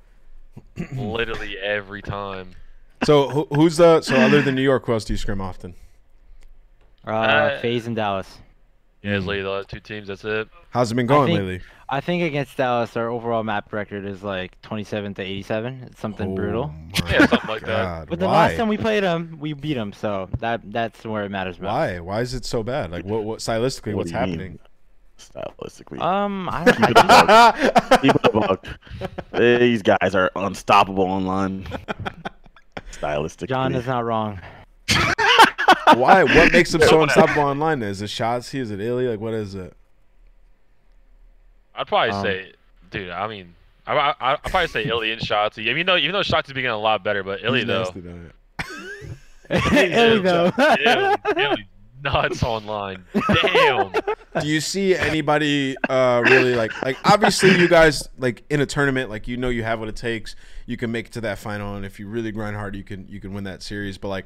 Literally every time. So who, who's the so other than New York, who else do you scrim often? Uh, Uh, FaZe and Dallas. Yeah, it's literally the two teams. That's it. How's it been going think- lately? I think against Dallas, our overall map record is like 27 to 87. It's something brutal. Oh my Yeah, something like that. But the why? last time we played them, we beat them, so that that's where it matters most. Why? Why is it so bad? Like, what? What stylistically? What what's do you mean? happening? Stylistically. Um, I, don't- Keep it I a buck. Keep it a buck. These guys are unstoppable online. (laughs) Stylistically. John is not wrong. Why? What (laughs) makes him so unstoppable online? Is it shots? Is it illy? Like, what is it? I'd probably Um, say, dude. I mean, I I I I'd probably say Illy and Shottzy. I mean, no, even though Shottzy's been getting a lot better, but Illy He's though. nasty, don't it? there we go. Nuts online. Damn. Do you see anybody uh, really like like obviously you guys like in a tournament like you know you have what it takes you can make it to that final and if you really grind hard you can you can win that series but like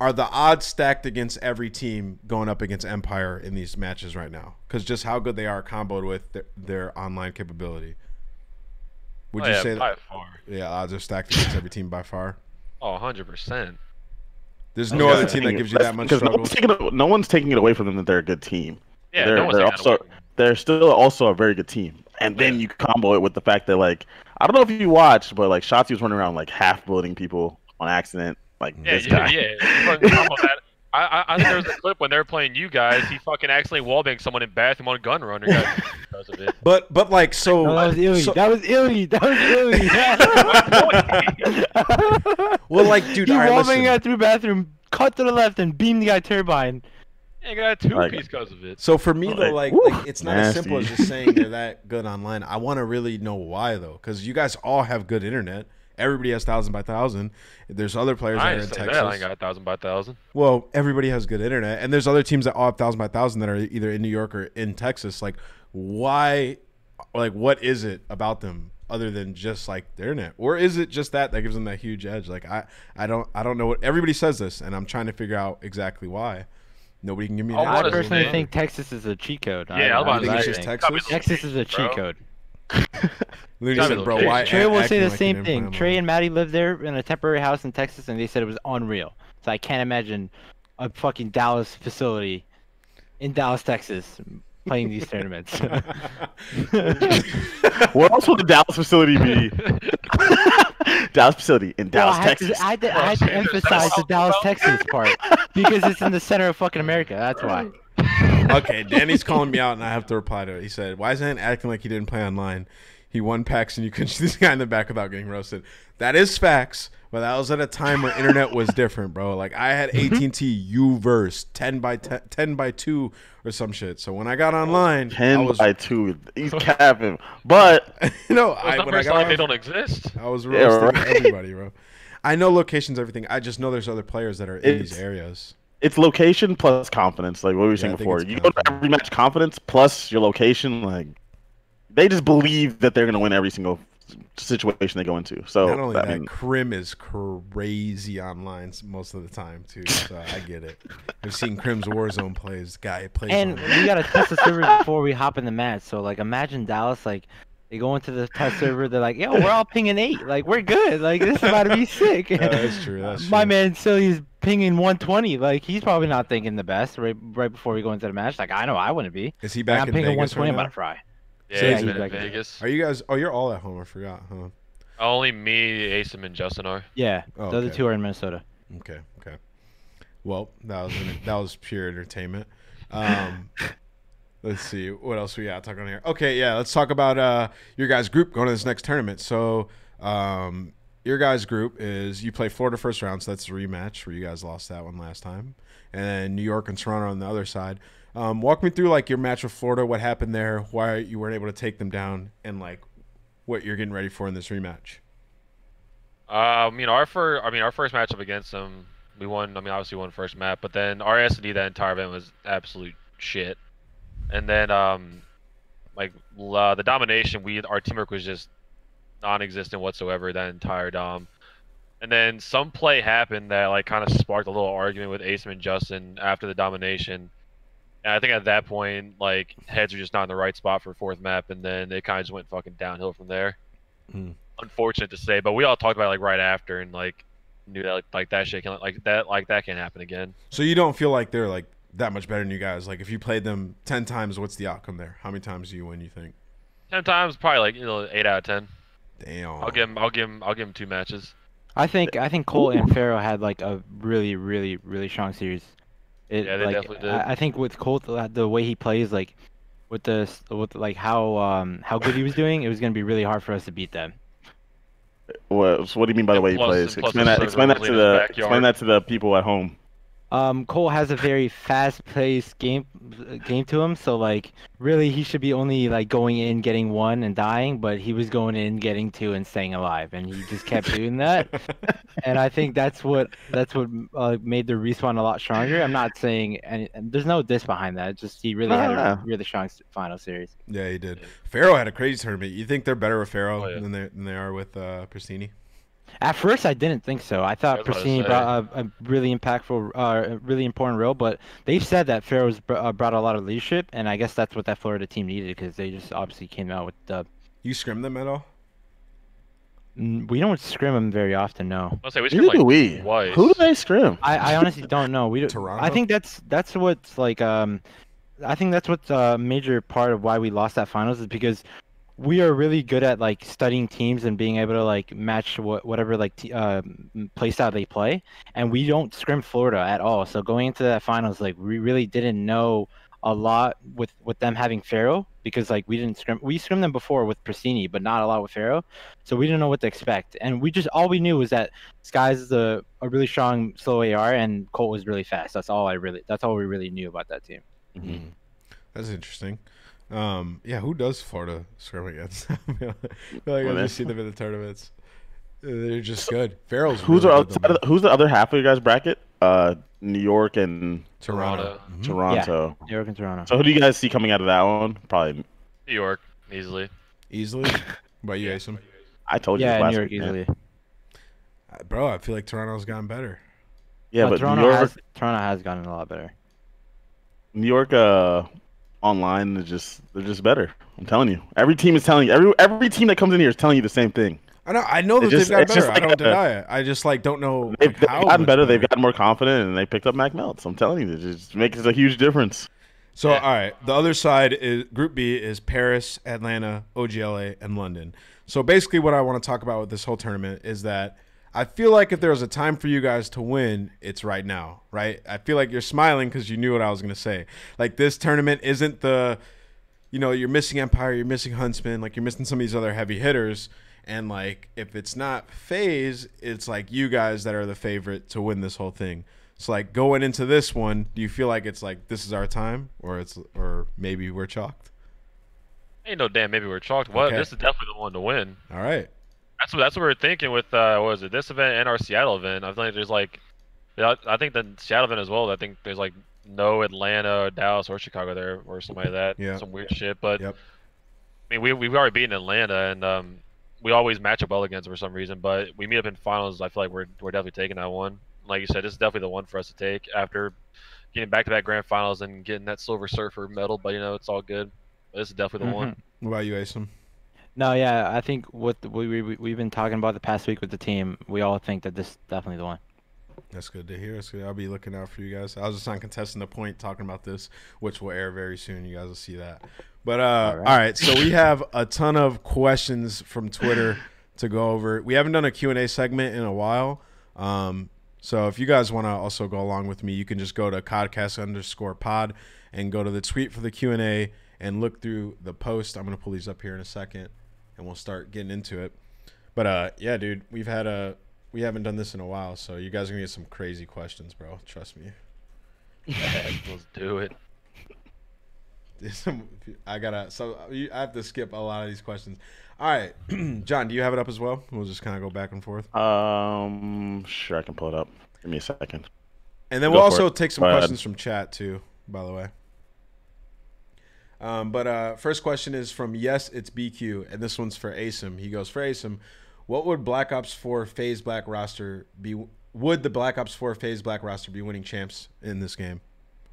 are the odds stacked against every team going up against Empire in these matches right now because just how good they are comboed with their, their online capability would Oh, you yeah, say by that far? yeah odds are stacked against every team by far Oh, 100 percent. there's no other team that gives you that much Because no one's, taking it, no one's taking it away from them that they're a good team. Yeah, they're, no one's they're taking that also away. they're still also a very good team. And then you combo it with the fact that like I don't know if you watched, but like Shottzy was running around like half bulleting people on accident. Like Yeah, this yeah, guy. yeah. You fucking combo that. (laughs) I, I, I think there was a clip when they were playing you guys. He fucking accidentally wallbanged someone in bathroom on gun runner got (laughs) because of it. but but like so, No, that was illy. so- that was illy. That was illy. (laughs) well like dude he all right, wallbanged listen. out through bathroom, cut to the left, and beamed the guy turbine. Yeah, got a two Like- piece because of it. So for me though, Like, like, woo, like it's not as simple as just saying they're that good online. I want to really know why though, because you guys all have good internet. Everybody has thousand by thousand. There's other players I that are ain't in say Texas. that. I ain't got a thousand by thousand. Well, everybody has good internet, and there's other teams that all have thousand by thousand that are either in New York or in Texas. Like, why? Like, what is it about them? other than just like the internet, or is it just that that gives them that huge edge? Like I, I don't, I don't know what everybody says this, and I'm trying to figure out exactly why. Nobody can give me. An answer. what I personally think Texas is a cheat code. Yeah, I, I was about You to think it's just Texas? Texas is a cheat Bro. code. Looney Gotta said, be "Bro, location. why?" Trey will say the like same thing. Trey and Maddie lived there in a temporary house in Texas, and they said it was unreal. So I can't imagine a fucking Dallas facility in Dallas, Texas, playing these (laughs) tournaments. (laughs) Where else would the Dallas facility be? (laughs) Dallas facility in Well, Dallas, I Texas. To, I had to, I had to emphasize the Dallas, Texas part because it's in the center of fucking America. That's why. (laughs) okay, Danny's calling me out, and I have to reply to it. He said, "Why isn't acting like he didn't play online? He won packs, and you couldn't (laughs) shoot this guy in the back without getting roasted." That is facts, but that was at a time where internet was different, bro. Like I had mm-hmm. AT and T Uverse ten by 10, 10 by two or some shit. So when I got online, I Ten was, by two. He's capping, but (laughs) you know, I, when I numbers got like on, they don't exist. I was Yeah, roasting right. everybody, bro. I know locations, everything. I just know there's other players that are in these areas. It's location plus confidence. Like what we were Yeah, saying I before. it's You go to confidence. every match confidence plus your location. Like they just believe that they're gonna win every single situation they go into. So Not only I that, mean, Crim is crazy online s- most of the time too. So I get it. I've seen Crim's Warzone plays. Guy plays. And on- we gotta test the servers before we hop in the match. So like, imagine Dallas like. They go into the test server. They're like, "Yo, we're all pinging eight. Like, we're good. Like, this is about to be sick." (laughs) Yeah, that's true. That's My true. man Silly's pinging 120. Like, he's probably not thinking the best right right before we go into the match. Like, I know I wouldn't be. is he Like, back I'm in pinging Vegas 120. right I'm about to fry. Yeah, So he's he's been in back in Vegas. Are you guys? Oh, you're all at home. I forgot. Huh? Only me, Asim, and Justin are. Yeah, Oh, the other two are in Minnesota. Okay. Okay. Well, that was that was pure entertainment. Um, (laughs) let's see what else we got talking here. Okay, yeah, let's talk about uh your guys' group going to this next tournament. So, um, your guys' group is you play Florida first round, so that's a rematch where you guys lost that one last time, and then New York and Toronto on the other side. Um, walk me through like your match with Florida, what happened there, why you weren't able to take them down, and like what you're getting ready for in this rematch. Um, you know, our first, I mean, our first matchup against them, we won. I mean, obviously won first map, but then our S and D that entire event was absolute shit. And then, um, like uh, the domination, we our teamwork was just non-existent whatsoever that entire dom. And then some play happened that like kind of sparked a little argument with Asim and Justin after the domination. And I think at that point, like heads were just not in the right spot for fourth map, and then it kind of just went fucking downhill from there. Hmm. Unfortunate to say, but we all talked about it, like right after, and like knew that like, like that shit can like that like that can't happen again. So you don't feel like they're like that much better than you guys. Like if you played them ten times, what's the outcome there? How many times do you win? You think? Ten times, probably like you know eight out of ten. Damn. I'll give him. I'll give him. I'll give him two matches. I think I think Cole and Pharaoh had like a really really really strong series. It, Yeah, they like, definitely did. I, I think with Cole the, the way he plays like with the with like how um how good he was doing, it was gonna be really hard for us to beat them. what, so what do you mean by the And way he plus- plays? Explain that. Explain that to the. backyard. Explain that to the people at home. Um, Cole has a very fast-paced game game to him, so like really he should be only like going in, getting one, and dying, but he was going in, getting two, and staying alive, and he just kept (laughs) doing that. and I think that's what that's what uh, made the respawn a lot stronger. I'm not saying any, and there's no diss behind that. It's just he really had Nah. a really strong final series. yeah, he did. Pharaoh had a crazy tournament. You think they're better with Pharaoh Oh, yeah. than they than they are with uh, Prestinni? At first, I didn't think so. I thought That's what I Prestinni say. brought a, a really impactful, uh, really important role, but they've said that Pharaoh's br- uh, brought a lot of leadership, and I guess that's what that Florida team needed because they just obviously came out with the. You scrim them at all? We don't scrim them very often, no. I'll say we Who screwed do like we? twice. Who do they scrim? I, I honestly don't know. We don't, Toronto? I think that's that's what's like um, I think that's what's a major part of why we lost that finals is because we are really good at like studying teams and being able to like match what whatever like t- uh, play style they play, and we don't scrim Florida at all. So going into that finals, like we really didn't know a lot with with them having Pharaoh because like we didn't scrim we scrimmed them before with Prestinni, but not a lot with Pharaoh. So we didn't know what to expect, and we just all we knew was that Skyz is a, a really strong slow AR, and Colt was really fast. That's all I really that's all we really knew about that team. Mm-hmm. That's interesting. Um, yeah, who does Florida scrim against? (laughs) I feel like Well, I've they- just seen them in the tournaments. They're just good. Pharaoh's Who's really the good, outside though, of the, Who's the other half of your guys' bracket? Uh, New York and Toronto. Toronto. Mhm. Toronto. New York and Toronto. So who do you guys see coming out of that one? Probably New York easily. Easily. (laughs) What about you, Asim? I told you Yeah, last New York week, man. easily. Uh, Bro, I feel like Toronto's gotten better. Yeah, But but Toronto New York, has Toronto has gotten a lot better. New York, uh, online is just they're just better. I'm telling you. Every team is telling you. Every every team that comes in here is telling you the same thing. I know. I know that just- they've gotten better. like I don't a- deny it. I just like don't know They've, like, they've how gotten much better. They've gotten more confident, and they picked up Mac Melts. I'm telling you, it just makes a huge difference. So all right, the other side is Group B is Paris, Atlanta, OGLA, and London. So basically, what I want to talk about with this whole tournament is that I feel like if there was a time for you guys to win, it's right now, right? I feel like you're smiling because you knew what I was gonna say. Like this tournament isn't the, you know, you're missing Empire, you're missing Huntsman, like you're missing some of these other heavy hitters. And like, if it's not FaZe, it's like you guys that are the favorite to win this whole thing. So like going into this one, do you feel like it's like this is our time, or it's or maybe we're chalked? Ain't no damn. Maybe we're chalked. What? Okay. This is definitely the one to win. All right. That's what that's what we are thinking with uh, what was it this event and our Seattle event. I think there's like, I think the Seattle event as well. I think there's like no Atlanta, or Dallas, or Chicago there, or something like that. Yeah. Some weird shit. But Yep. I mean, we we've already beaten Atlanta, and um, we always match up well against them for some reason. But we meet up in finals. I feel like we're we're definitely taking that one. Like you said, this is definitely the one for us to take after getting back to back grand finals and getting that Silver Surfer medal. But you know, it's all good. This is definitely the one. What about you, Asim? No, yeah, I think what we, we we- we've been talking about the past week with the team, we all think that this is definitely the one. That's good to hear. Good. I'll be looking out for you guys. I was just on contesting the point talking about this, which will air very soon. You guys will see that. But uh, all All right. right. So we have a ton of questions from Twitter (laughs) to go over. We haven't done a Q and A segment in a while. Um, so if you guys want to also go along with me, you can just go to Codcast underscore pod and go to the tweet for the Q and A and look through the post. I'm gonna pull these up here in a second, and we'll start getting into it. But uh, yeah, dude, we've had a we haven't done this in a while, so you guys are gonna get some crazy questions, bro. Trust me. (laughs) Let's do it. (laughs) Some- I gotta so I have to skip a lot of these questions. All right, (clears throat) John, do you have it up as well? We'll just kind of go back and forth, Um, sure, I can pull it up. Give me a second. and then Go we'll also it. take some questions from chat too. By the way. Um, but uh, first question is from Yes, it's BQ, and this one's for Asim. He goes for Asim. What would Black Ops 4 FaZe Black roster be? Would the Black Ops 4 FaZe Black roster be winning champs in this game,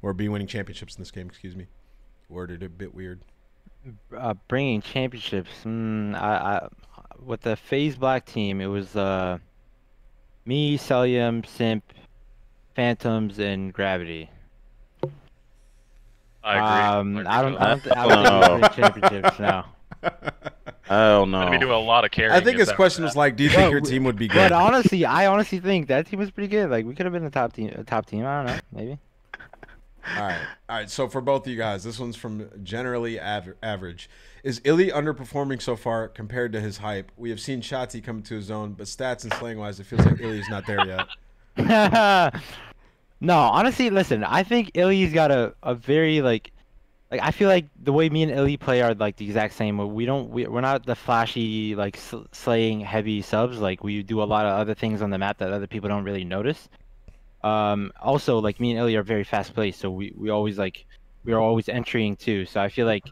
or be winning championships in this game? Excuse me. Worded a bit weird. Uh, bringing championships. Mm, I, I with the FaZe Black team, it was uh me, Cellium, Simp, Phantoms, and Gravity. I agree. Um, agree I don't, with I don't, th- I don't think (laughs) No. championships now. (laughs) Oh Gonna no. be doing a lot of carrying. I think his question was like, "Do you think your team would be good?" But honestly, I (laughs) honestly think that team was pretty good. Like we could have been a top team, a top team. I don't know, maybe. All right, all right. So for both of you guys, this one's from generally aver- average. Is Illy underperforming so far compared to his hype? We have seen Shottzy come to his own, but stats and slang wise, it feels like Illy's not there yet. No, honestly, listen. I think Illy's got a, a very like, like I feel like the way me and Illy play are like the exact same. We don't we, we're not the flashy like sl- slaying heavy subs. Like we do a lot of other things on the map that other people don't really notice. Um, also like me and Illy are very fast paced, so we we always like we are always entering too. So I feel like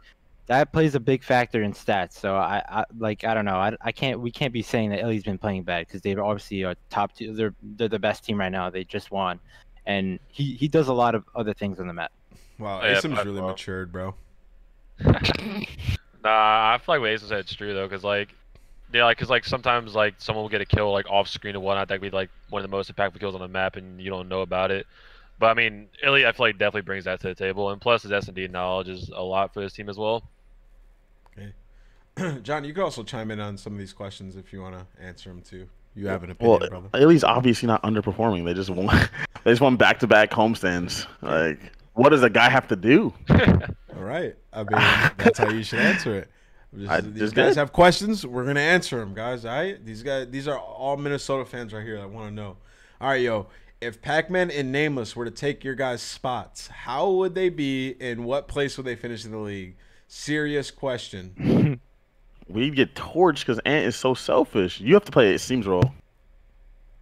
that plays a big factor in stats. So I, I like I don't know. I, I can't we can't be saying that Illy's been playing bad because they're obviously a top two. They're they're the best team right now. They just won, and he he does a lot of other things on the map. Wow, Yeah, Asim's really far. matured, bro. (laughs) Nah, I feel like what Ace said it's true though, cause like, yeah, like, cause like sometimes like someone will get a kill like off screen and whatnot. That could be like one of the most impactful kills on the map, and you don't know about it. But I mean, Illy, I feel like definitely brings that to the table, and plus his S and D knowledge is a lot for this team as well. Okay, (clears throat) John, you could also chime in on some of these questions if you want to answer them too. You have an opinion, Well, brother. Illy's obviously not underperforming. They just won. (laughs) they just won back to back homestands. Like, what does a guy have to do? (laughs) All right. I mean, that's how you should answer it. (laughs) Just, I- these guys good. have questions. We're gonna answer them, guys. All right. These guys, these are all Minnesota fans right here that want to know. All right, yo. If Pac-Man and Nameless were to take your guys' spots, how would they be? and what place would they finish in the league? Serious question. We get torched because Ant is so selfish. You have to play it seems role.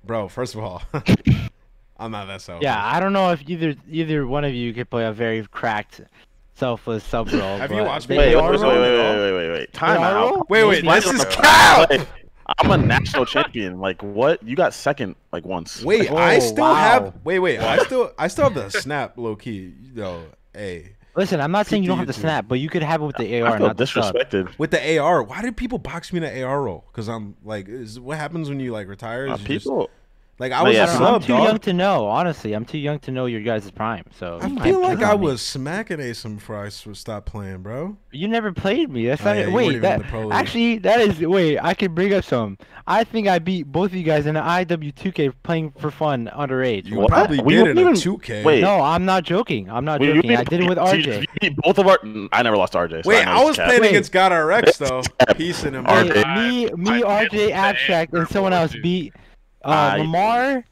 Bro, first of all, (laughs) I'm not that selfish. Yeah, I don't know if either either one of you could play a very cracked selfless sub role. Have you watched me? Wait, wait, AR wait, roll- wait, wait, wait, wait, wait. Time AR roll? out. Wait, wait, Maybe this not. is cap. Hey, I'm a national champion. Like what? You got second like once. Wait, Whoa, I oh, still wow. have. Wait, wait, I still, I still have the snap low key. Yo, hey, Listen, I'm not saying you don't have the YouTube. snap, but you could have it with the AR, I feel not the sub. disrespected. with the AR, why did people box me in the AR roll? Because I'm like, is what happens when you like retire? Uh, Is you just- people, like I No, was yeah, a I don't I'm sub, too young to know. Honestly, I'm too young to know your guys' prime. So I oh feel like pick I was smacking Asim before I s- stop playing, bro. You never played me. That's Oh, not yeah, it. you weren't Wait, even in that the pro actually that is wait. I can bring up some. I think I beat both of you guys in the IW2K playing for fun underage. You What? probably We did in weren't a even- 2K. wait. No, I'm not joking. I'm not Wait, joking. beat- I did it with RJ. you beat both of our. I never lost RJ. so Wait, know I was cap. playing Wait. against GodRx though. (laughs) Peace in him. RJ. Me, me, RJ, Abstract, and someone else beat uh, I- Lamar,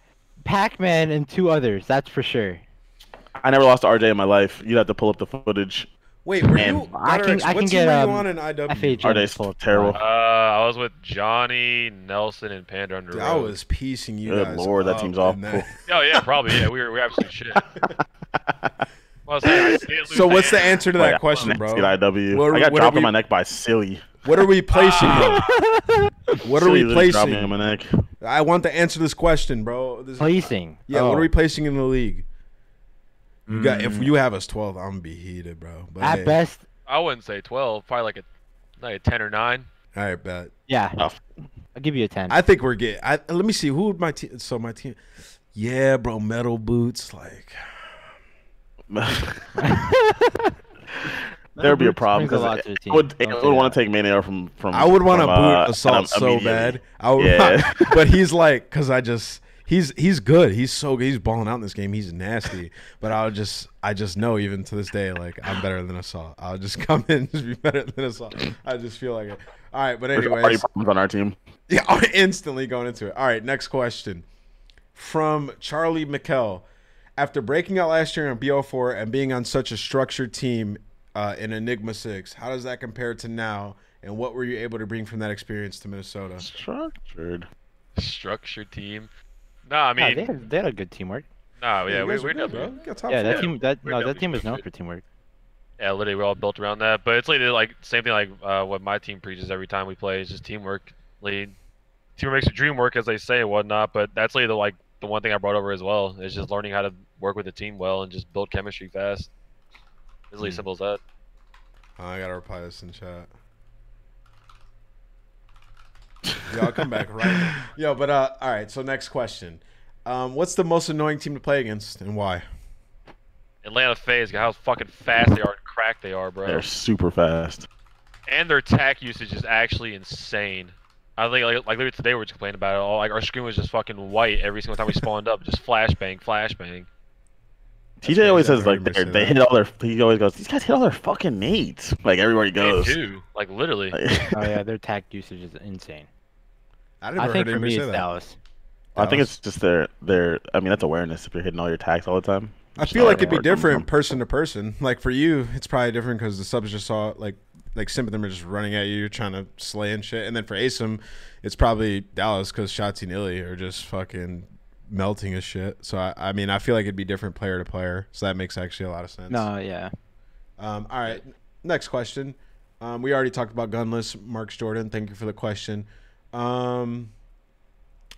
Pac-Man, and two others. That's for sure. I never lost to RJ in my life. You'd have to pull up the footage. Wait, were Man, you? I can- RX, I can get, were you um, on in IW? FHM. RJ's pull up terrible. Uh, I was with Johnny, Nelson, and Panda under. Dude, I was piecing you Good guys. lord, that team's awful. that. (laughs) Oh yeah, probably. Yeah, we were we were absolute shit. (laughs) Well, I was saying, I didn't lose So what's the answer to Like, that question, bro? to IW. What- I got what dropped are on we- my neck by Silly. What are we placing? Ah. him? What are Silly we literally me placing? on my neck. I want to answer this question, bro. This- Placing. Yeah, Oh. what are we placing in the league? You got if Mm. you have us twelve, I'm gonna be heated, bro. But At hey, best, I wouldn't say twelve. Probably like a like a ten or nine. all right, bet. yeah. Oh. I'll give you a ten. I think we're getting. I, let me see who would my team. So my team. Yeah, bro. Metal boots, like. (laughs) (laughs) (laughs) There'd be a problem because lot to the I would, I Don't would want to take Mania from from. I would want to boot uh, assault so bad. I would, Yeah. (laughs) but he's like, cause I just he's he's good. He's so good. He's balling out in this game. He's nasty. But I would just I just know even to this day like I'm better than assault. I'll just (laughs) come in and just be better than assault. I just feel like it. All right, but There's already anyways, problems on our team. (laughs) yeah, I'm instantly going into it. All right, next question from Charlie McKell. After breaking out last year in BO4 and being on such a structured team uh, in Enigma 6, how does that compare to now? And what were you able to bring from that experience to Minnesota? Structured. Structured team. No, I Yeah, mean, they had, they had a good teamwork. no, yeah, you we, guys we're good, bro. Got top Yeah, that team. That We're no, that team is known for teamwork. yeah, literally, we're all built around that. But it's literally like same thing like uh, what my team preaches every time we play is just teamwork. Lead, teamwork makes the dream work, as they say and whatnot. But that's literally the, like the one thing I brought over as well is just learning how to work with the team well and just build chemistry fast. It's really Hmm. simple as that. I gotta reply this in chat. Yeah, I'll come back right. (laughs) Yo, but uh, all right. So next question, um, what's the most annoying team to play against and why? Atlanta FaZe, how fucking fast they are and cracked they are, bro. They're super fast. and their attack usage is actually insane. I think like, like literally today we were just complaining about it. All like our screen was just fucking white every single time we spawned up, just flashbang, flashbang. TJ always says like they that. hit all their. He always goes. These guys hit all their fucking nades. Like everywhere he They goes. do, like literally. Like, Oh yeah, (laughs) their attack usage is insane. I never I heard think for me it's that. Dallas. I think it's just their their. I mean, that's awareness. If you're hitting all your attacks all the time. I feel like it'd be everywhere it comes different person to person. Like for you, it's probably different because the subs just saw like like some of them are just running at you, you're trying to slay and shit. And then for Asim, it's probably Dallas because Shottzy and Illy are just fucking melting as shit. So I, I mean, I feel like it'd be different player to player. So that makes actually a lot of sense. No, yeah. Um, all right, next question. Um, we already talked about gunless. Marks Jordan, thank you for the question. Um,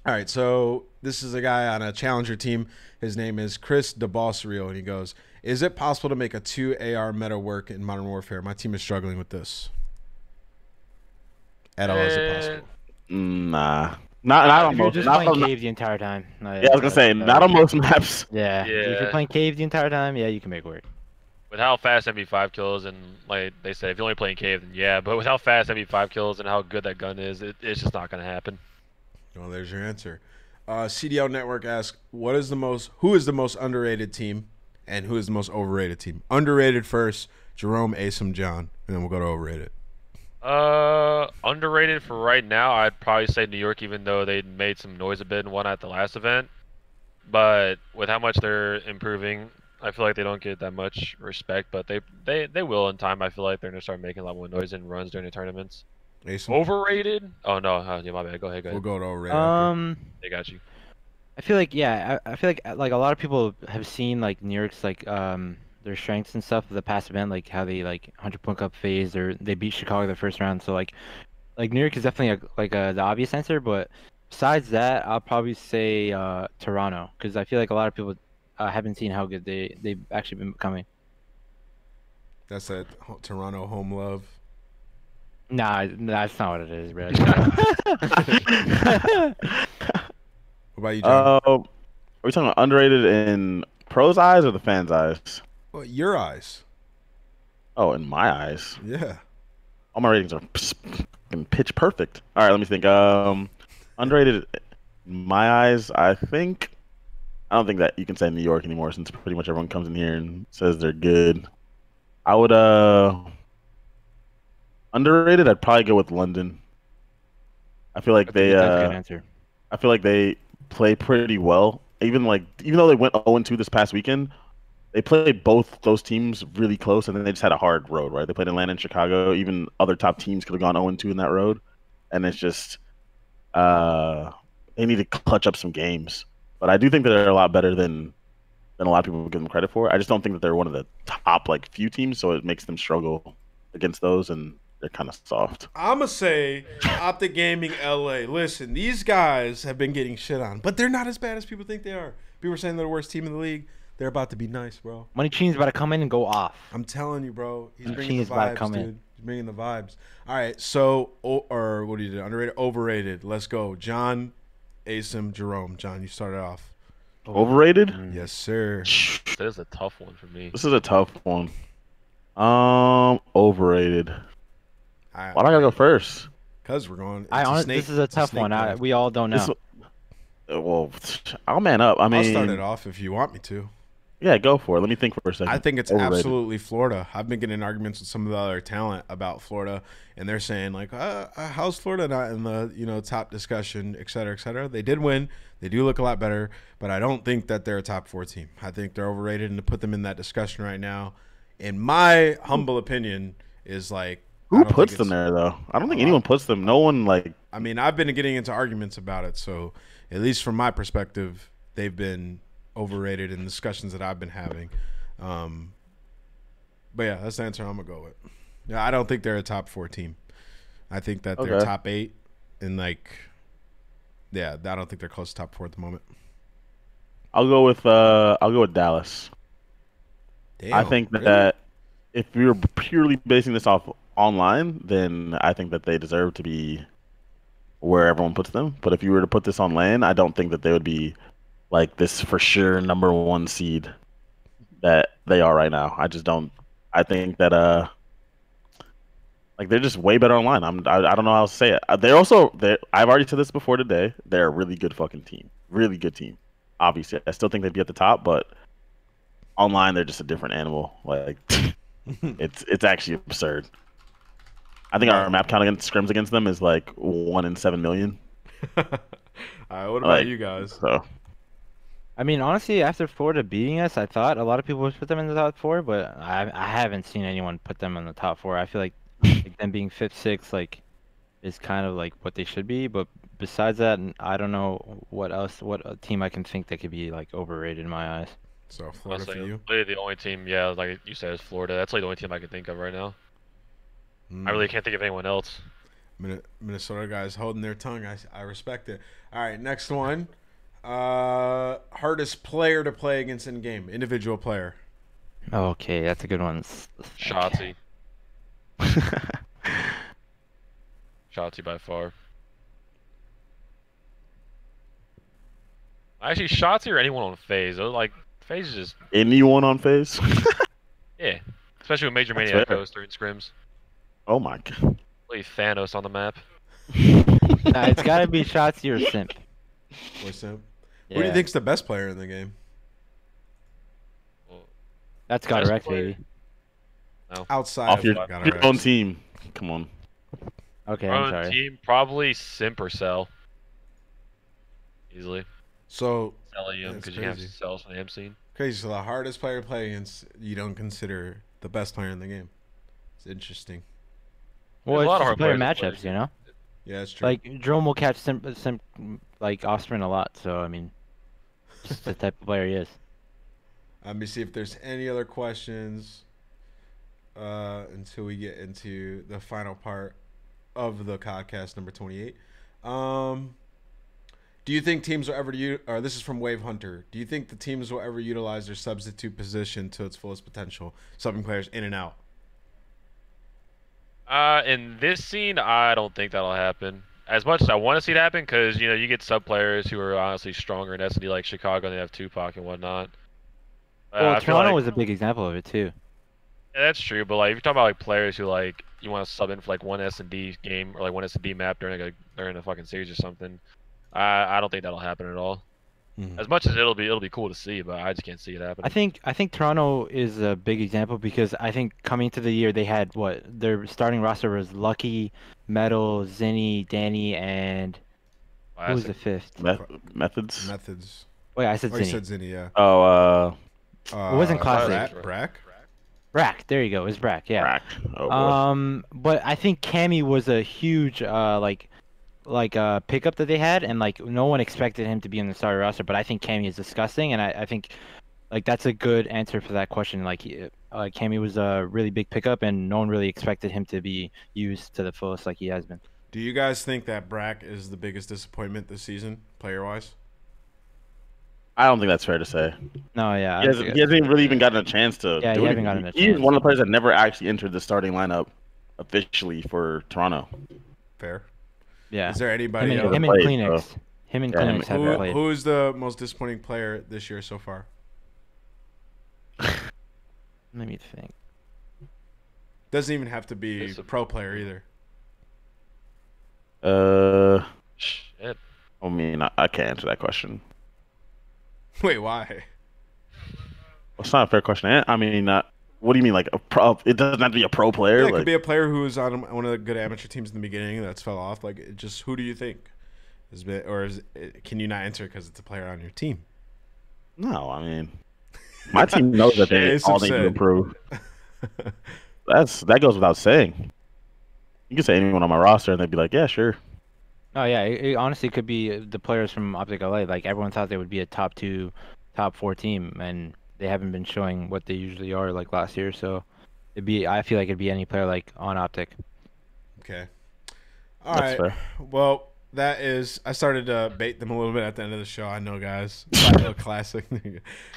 all right, so this is a guy on a challenger team. His name is Chris DeBosserio, and he goes, "Is it possible to make a two AR meta work in Modern Warfare? My team is struggling with this. At all, is it possible? Nah. Not not on most. you're most. just Not playing on, cave the entire time. no, yeah, I was gonna say that- not on most maps. (laughs) Yeah. yeah. If you're playing cave the entire time, yeah, you can make it work. with how fast MP5 kills and like they say, if you're only playing cave, then yeah. But with how fast MP5 kills and how good that gun is, it, it's just not gonna happen. Well, there's your answer. Uh, CDL Network asks, "What is the most? Who is the most underrated team, and who is the most overrated team? Underrated first, Jerome, Asim, John, and then we'll go to overrated. Uh, underrated for right now, I'd probably say New York, even though they made some noise a bit and won at the last event. But with how much they're improving, I feel like they don't get that much respect. But they they, they will in time. I feel like they're gonna start making a lot more noise and runs during the tournaments. Asim, Overrated? Oh no, uh, yeah, my bad. Go ahead, go we'll ahead. go to overrated. Um, They got you. I feel like yeah, I, I feel like like a lot of people have seen like New York's like um their strengths and stuff of the past event, like how they like 100 point cup FaZe or they beat Chicago the first round. So like, like New York is definitely a, like a, the obvious answer, but besides that, I'll probably say uh, Toronto because I feel like a lot of people uh, haven't seen how good they they've actually been becoming. That's a Toronto home love. Nah, that's not what it is, bro. (laughs) What about you, John? Uh, are we talking about underrated in pros' eyes or the fans' eyes? Well, your eyes. Oh, in my eyes, Yeah. all my ratings are fucking pitch perfect. All right, let me think. Um, underrated my eyes, I think. I don't think that you can say New York anymore since pretty much everyone comes in here and says they're good. I would uh underrated. I'd probably go with London. I feel like That's a they good- that's a uh good answer. I feel like they play pretty well. Even like even though they went 0 2 this past weekend, they played both those teams really close, and then they just had a hard road. Right? They played Atlanta and Chicago. Even other top teams could have gone 0 2 in that road, and it's just uh, they need to clutch up some games. But I do think that they're a lot better than than a lot of people give them credit for. I just don't think that they're one of the top like few teams, so it makes them struggle against those, and they're kind of soft. I'ma say Optic Gaming LA. Listen, these guys have been getting shit on, but they're not as bad as people think they are. People are saying they're the worst team in the league. They're about to be nice, bro. Money Chin's about to come in and go off. I'm telling you, bro. He's Money bringing the Chin's about to vibes, come dude. in. He's bringing the vibes. All right, so o- or what do you do? Underrated, overrated. Let's go, John, Asim, Jerome. John, you started off. Overrated? Mm. Yes, sir. This is a tough one for me. This is a tough one. Um, overrated. Why do I gotta go first? Because we're going. I it's a honestly, snake- this is a tough snake one. I, we all don't know. This, well, I'll man up. I mean, I'll start it off if you want me to. Yeah, go for it. Let me think for a second. I think it's Overrated. absolutely Florida. I've been getting arguments with some of the other talent about Florida, and they're saying like, uh, uh, "How's Florida not in the you know top discussion, et cetera, et cetera?" They did win. They do look a lot better, but I don't think that they're a top four team. I think they're overrated, and to put them in that discussion right now, in my humble opinion, is like Who puts them there though? I don't think anyone puts them. No one like. I mean, I've been getting into arguments about it, so at least from my perspective, they've been overrated in discussions that I've been having. Um, but yeah, that's the answer I'm gonna go with. Yeah, I don't think they're a top four team. I think that they're top eight, and like, yeah, I don't think they're close to top four at the moment. I'll go with. uh I'll go with Dallas. I Damn, think really? that if we were purely basing this off online, then I think that they deserve to be where everyone puts them. But if you were to put this on land, I don't think that they would be like this for sure number one seed that they are right now. I just don't. I think that uh, like they're just way better online. I'm. I, I don't know how to say it. Uh, They're also. They. I've already said this before today. They're a really good fucking team. Really good team. Obviously, I still think they'd be at the top, but online they're just a different animal. Like (laughs) it's it's actually absurd. I think our map count against scrims against them is like one in seven million. (laughs) All right, what about Like- you guys? So I mean, honestly, after Florida beating us, I thought a lot of people would put them in the top four, but I I haven't seen anyone put them in the top four. I feel like, like them being fifth, sixth, like, is kind of like what they should be. But besides that, I don't know what else, what uh, team I can think that could be like overrated in my eyes. So I'll Florida for you. really the only team, yeah, like you said, is Florida. That's like the only team I can think of right now. I really can't think of anyone else. Minnesota guys holding their tongue. I, I respect it. All right, next one. Uh, hardest player to play against in game, individual player. Okay, that's a good one. S- Shottzy, Shottzy (laughs) by far. Actually, Shottzy or anyone on FaZe. Those, like FaZe is just anyone on FaZe? (laughs) yeah, especially with Major That's Maniac fair. goes during scrims. oh my god. Really Thanos on the map. Nah, it's gotta be Shottzy or Simp. Or Simp. Yeah, Who do you think's the best player in the game? Well, That's got best wreck, player? baby. Outside Off of your, Ghana your own Rex. team. Come on. Okay, Our I'm own sorry. team probably Simp or Cell. Easily. So Cellium That's because you have crazy. cells from the M scene. crazy. So the hardest player to play against, you don't consider the best player in the game. It's interesting. Well, There's it's a lot of hard player players to play matchups, you know. Yeah, it's true. Like Jerome will catch Simp, Simp like Osprey a lot, so I mean, just the type of player he is. Let me see if there's any other questions uh, until we get into the final part of the podcast number 28. Um, do you think teams will ever u- or this is from Wave Hunter. Do you think the teams will ever utilize their substitute position to its fullest potential? Subbing players in and out. Uh, in this scene, I don't think that'll happen. As much as I want to see it happen, because you know you get sub players who are honestly stronger in S and D like Chicago, and they have Tupac and whatnot. Uh, Well, I Toronto like- was a big example of it too. Yeah, that's true, but like if you're talking about like players who like you want to sub in for like one S and D game or like one S and D map during like a during a fucking series or something, I I don't think that'll happen at all. Mhm. As much as it'll be it'll be cool to see, but I just can't see it I happening. think I think Toronto is a big example because I think coming to the year they had what their starting roster was Lucky, Metal, Zinni, Danny, and who was the fifth? Me- methods. Methods. Wait, I said Oh, you Zinni. said Zinni, yeah. Oh, uh, Uh, It wasn't classic. Brack? Brack? Brack. There you go. It was Brack. Yeah. Brack. Oh, boy. Um, but I think Cammy was a huge uh like like uh pickup that they had, and like no one expected him to be in the starter roster. But I think Cammy is disgusting, and I, I think like that's a good answer for that question. Like he- uh, Cammy was a really big pickup, and no one really expected him to be used to the fullest like he has been. Do you guys think that Brack is the biggest disappointment this season, player wise? I don't think that's fair to say. No, yeah, He hasn't, he hasn't even really even gotten a chance to. Yeah, do he hasn't anything. gotten a He's chance. one of the players that never actually entered the starting lineup officially for Toronto. Fair. Yeah. Is there Him anybody and, him and played, CleanX. Him and Yeah, CleanX haven't Who, played. who is the most disappointing player this year so far? (laughs) Let me think. Doesn't even have to be a pro player either. Uh, Shit. I mean, I, I can't answer that question. Wait, why? It's not a fair question. I mean, uh, what do you mean, like a pro? It doesn't have to be a pro player. Yeah, it like, could be a player who was on one of the good amateur teams in the beginning that's fell off. Like, just who do you think? Is it, or is it, can you not answer because it's a player on your team? no, I mean, my team knows that they (laughs) It's all need to absurd. improve. (laughs) That's that goes without saying. You can say anyone on my roster, and they'd be like, "Yeah, sure." Oh yeah, it, it honestly could be the players from Optic LA. Like everyone thought they would be a top two, top four team, and they haven't been showing what they usually are like last year. So it'd be I feel like it'd be any player like on Optic. Okay. All right. That's fair. Well, that is. I started to bait them a little bit at the end of the show. I know, guys. (laughs) Classic. we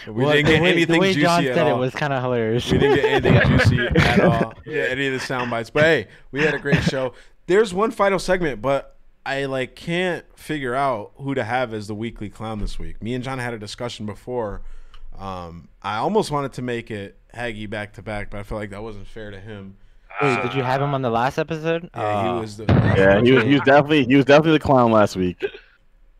Well, didn't get way, anything juicy John at said all. it was kind of hilarious. We didn't get anything (laughs) juicy at all. Yeah, any of the sound bites. But hey, we had a great show. There's one final segment, but I like can't figure out who to have as the weekly clown this week. Me and John had a discussion before. Um, I almost wanted to make it Haggy back to back, but I felt like that wasn't fair to him. Wait, did you have him on the last episode? Yeah, Uh, he was the Yeah, he was, he was definitely he was definitely the clown last week.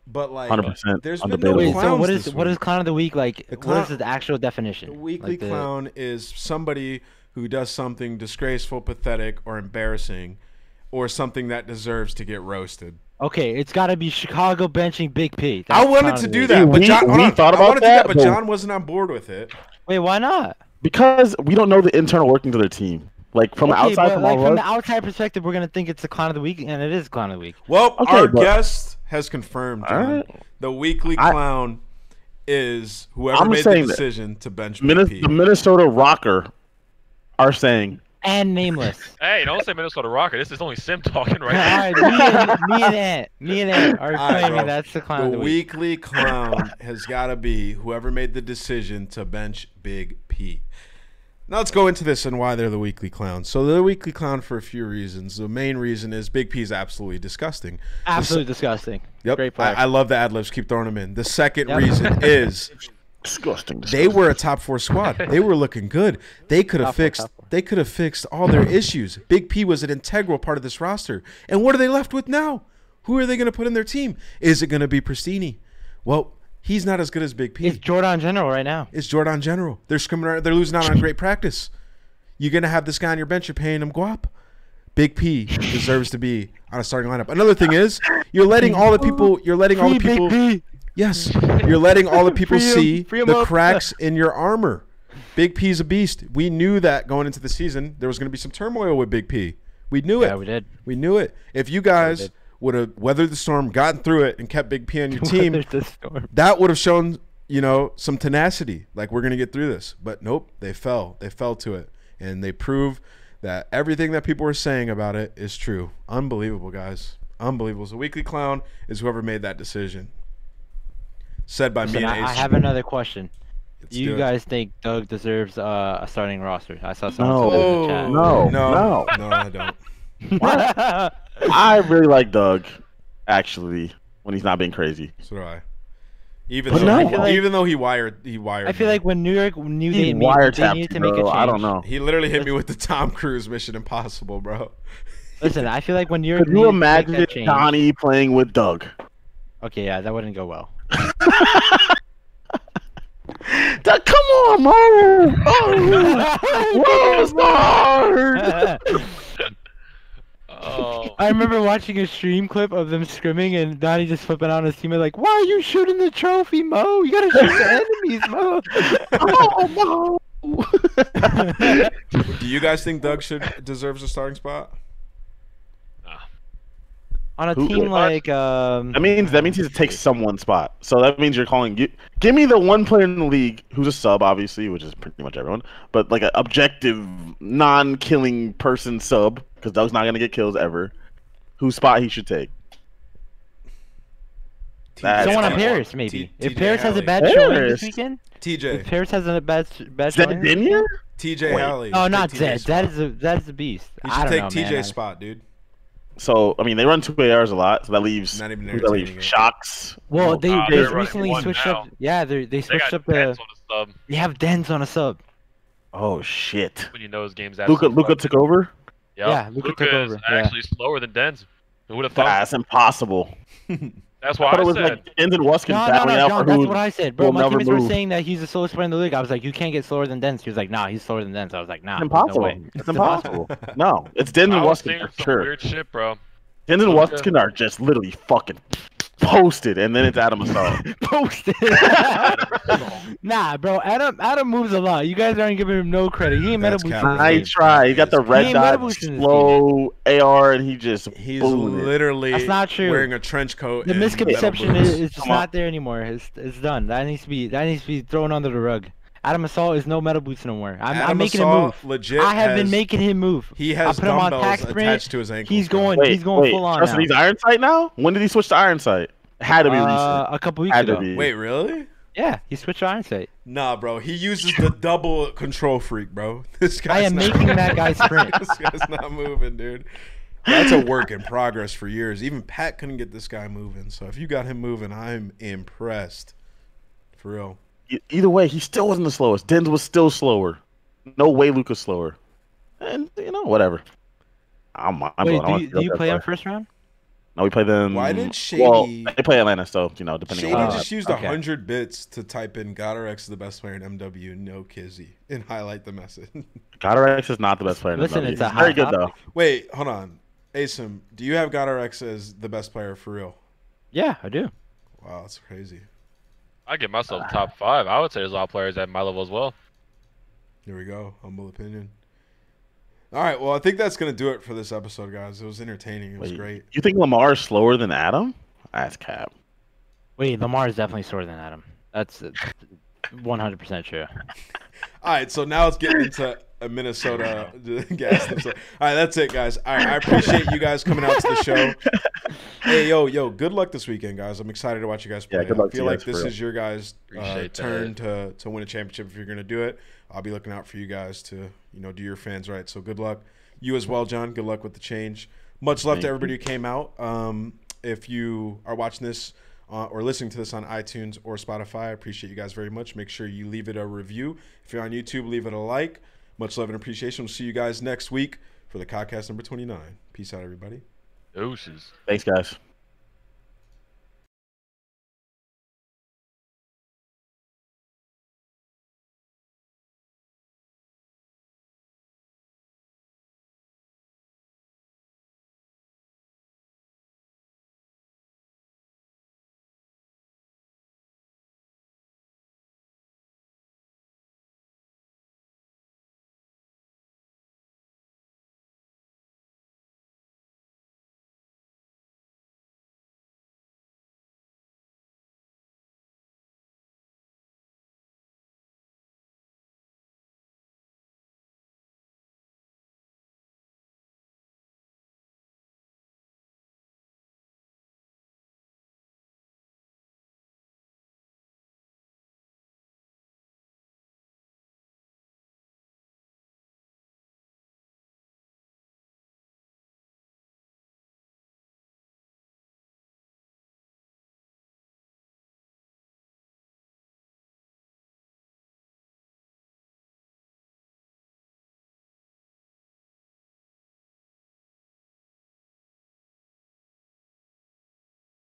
But like, Hundred percent. there's been no Wait, so clowns what is this what week. is clown of the week like? The clown- is the actual definition? The weekly Like the- clown is somebody who does something disgraceful, pathetic, or embarrassing, or something that deserves to get roasted. Okay, it's got to be Chicago benching Big P. I That's wanted to do that, but John, hold we on. thought I about wanted to do that, that, but but- John wasn't on board with it. Wait, why not? Because we don't know the internal workings of their team. Like from okay, outside from like from the outside perspective, we're gonna think it's the clown of the week, and it is clown of the week. Well, Okay, our but- guest has confirmed, John. right. The weekly I- clown is whoever I'm made the saying that decision to bench Minnes- BP. the Minnesota ROKKR are saying And nameless. (laughs) Hey, don't say Minnesota ROKKR. This is only Sim talking All right now. right, me and, me and Ant, me and Ant are All right, claiming bro. that's the clown The the week. weekly clown has got to be whoever made the decision to bench Big P. Now let's go into this and why they're the weekly clown. So they're the weekly clown for a few reasons. The main reason is Big P is absolutely disgusting. Absolutely disgusting. Yep, Great I. I love the ad libs. Keep throwing them in. The second Yep. reason (laughs) is disgusting. they were a top four squad. They were looking good. They could have Top four, fixed. four. They could have fixed all their issues. Big P was an integral part of this roster. And what are they left with now? Who are they going to put in their team? Is it going to be Prestinni? Well, he's not as good as Big P. It's Jordan General right now. It's Jordan General. They're scrimming. They're losing out on great practice. You're gonna have this guy on your bench. You're paying him guap. Big P deserves to be on a starting lineup. Another thing is you're letting all the people. You're letting all the people. Big Yes, you're (laughs) letting all the people Free 'em- see free 'em the up. cracks (laughs) in your armor. Big P's a beast. We knew that going into the season there was going to be some turmoil with Big P. We knew Yeah, it. Yeah, we did. We knew it. If you guys did. would have weathered the storm, gotten through it, and kept Big P on your (laughs) team, the storm. that would have shown you know, some tenacity. Like we're gonna get through this, but nope, they fell. They fell to it, and they prove that everything that people were saying about it is true. Unbelievable, guys. Unbelievable. So Weekly Clown is whoever made that decision. Said by Listen, me and I, I have another question. Let's Do do you it. guys think Doug deserves uh, a starting roster? I saw someone No. said in the chat. No, no, no. no, I don't. (laughs) I really like Doug, actually, when he's not being crazy. So do I. Even But though, no. he, like- even though he wired, he wired. I feel me. like when New York knew He they, made, they needed to you, make a change. I don't know. he literally hit me with the Tom Cruise Mission Impossible, bro. Listen, I feel like when New York Could needed you to make imagine that change. Donnie playing with Doug? Okay, yeah, that wouldn't go well. Doug, come on, Mo! Oh, Rosebud! Oh, I remember watching a stream clip of them scrimming and Donnie just flipping out on his teammate like, "Why are you shooting the trophy, Mo? You gotta shoot the enemies, Mo." (laughs) oh, Mo! (laughs) Do you guys think Doug should deserves a starting spot? On a Who- team like um. That means that means he takes someone's spot. So that means you're calling. Give, give me the one player in the league who's a sub, obviously, which is pretty much everyone, but like an objective, non-killing person sub, because Doug's not gonna get kills ever. Whose spot he should take? That's Someone on. Paris, maybe. T- if TJ Paris has a Halley. bad showing this weekend, TJ, if Paris has a bad bad Zed showing, Dinier? TJHaLy. oh, not TJ's Zed. That is a that is a beast. You I should don't take know, TJ's man. Spot, dude. So I mean, they run two ARs a lot, so that leaves Not even that leaves? Shocks. Well, they, Uh, they recently switched now. up. Yeah, they they they switched got up the. Dens on the sub They have Dens on a sub. Oh shit! when you know his game's Luca absolutely Luca took over. Yep. Yeah, Luka took Luka over, is yeah. actually slower than Dens. Who would have thought? That's impossible. (laughs) That's I why thought I, it was said. like Dens and Wuskin No, no, battling no, out John, for that's who. what I said, bro. My never teammates were saying that he's the slowest player in the league. I was like, you can't get slower than Dens. He was like, nah, he's slower than Dens. I was like, nah, It's impossible. No way. It's impossible. (laughs) no, it's Dens I and was Wuskin seeing for sure. weird shit, bro. Dens and Luka- are just literally fucking posted, and then it's Adam Assault. (laughs) Posted. (laughs) nah, bro. Adam Adam moves a lot. You guys aren't giving him no credit. He ain't met That's boosting. cap. this I try. He got the red dot, meta boosting this slow AR, and he just He's literally That's not true. wearing a trench coat. The misconception is, it's is just on. not there anymore. It's, it's done. That needs to be that needs to be thrown under the rug. Adam Assault is no meta boots no more. I'm, Adam I'm making Assault him move. Legit I have been making him move. He has I put him on dumbbells tax sprint. attached to his ankles. He's going. Wait, he's going wait. full on Justin, now. he's Iron Sight now. When did he switch to Iron Sight? Had to be Uh, recent. a couple weeks Had to ago. be. Wait, really? Yeah, he switched to Iron Sight. Nah, bro. He uses the double KontrolFreek, bro. (laughs) This guy's I am not, making that guy sprint. (laughs) this guy's not moving, dude. That's a work in progress for years. Even Pat couldn't get this guy moving. So if you got him moving, I'm impressed. For real. Either way, he still wasn't the slowest. Dens was still slower. No way Luca's slower. And you know, whatever. I'm, I'm Wait, do you, do you play that on first round? No, we play them. Why did Well, Shady- they play Atlanta, so you know, depending Shady on. Uh, just used okay. 100 bits to type in GodRx is the best player in MW, no Kizzy, and highlight the message. (laughs) GodRx is not the best player. in Listen, the it's a He's very hot good though. Wait, hold on. Asim, do you have GodRx as the best player for real? Yeah, I do. Wow, that's crazy. I give myself top five. I would say there's a lot of players at my level as well. Here we go. Humble opinion. All right, well, I think that's going to do it for this episode, guys. It was entertaining. It was Wait, great. You think Lamar is slower than Adam? That's cap. Wait, Lamar is definitely slower than Adam. That's uh, 100% true. (laughs) All right, so now let's get into a Minnesota (laughs) gas. themselves. All right, that's it, guys. All right, I appreciate you guys coming out to the show. (laughs) Hey, yo, yo, good luck this weekend, guys. I'm excited to watch you guys play. Yeah, good luck I feel you like this is your guys' uh, turn to, to win a championship if you're going to do it. I'll be looking out for you guys to, you know, do your fans right. So good luck. You as well, John. Good luck with the change. Much love Thank to you. everybody who came out. Um, if you are watching this uh, or listening to this on iTunes or Spotify, I appreciate you guys very much. Make sure you leave it a review. If you're on YouTube, leave it a like. Much love and appreciation. We'll see you guys next week for the podcast number 29. Peace out, everybody. Deuces. Thanks, guys.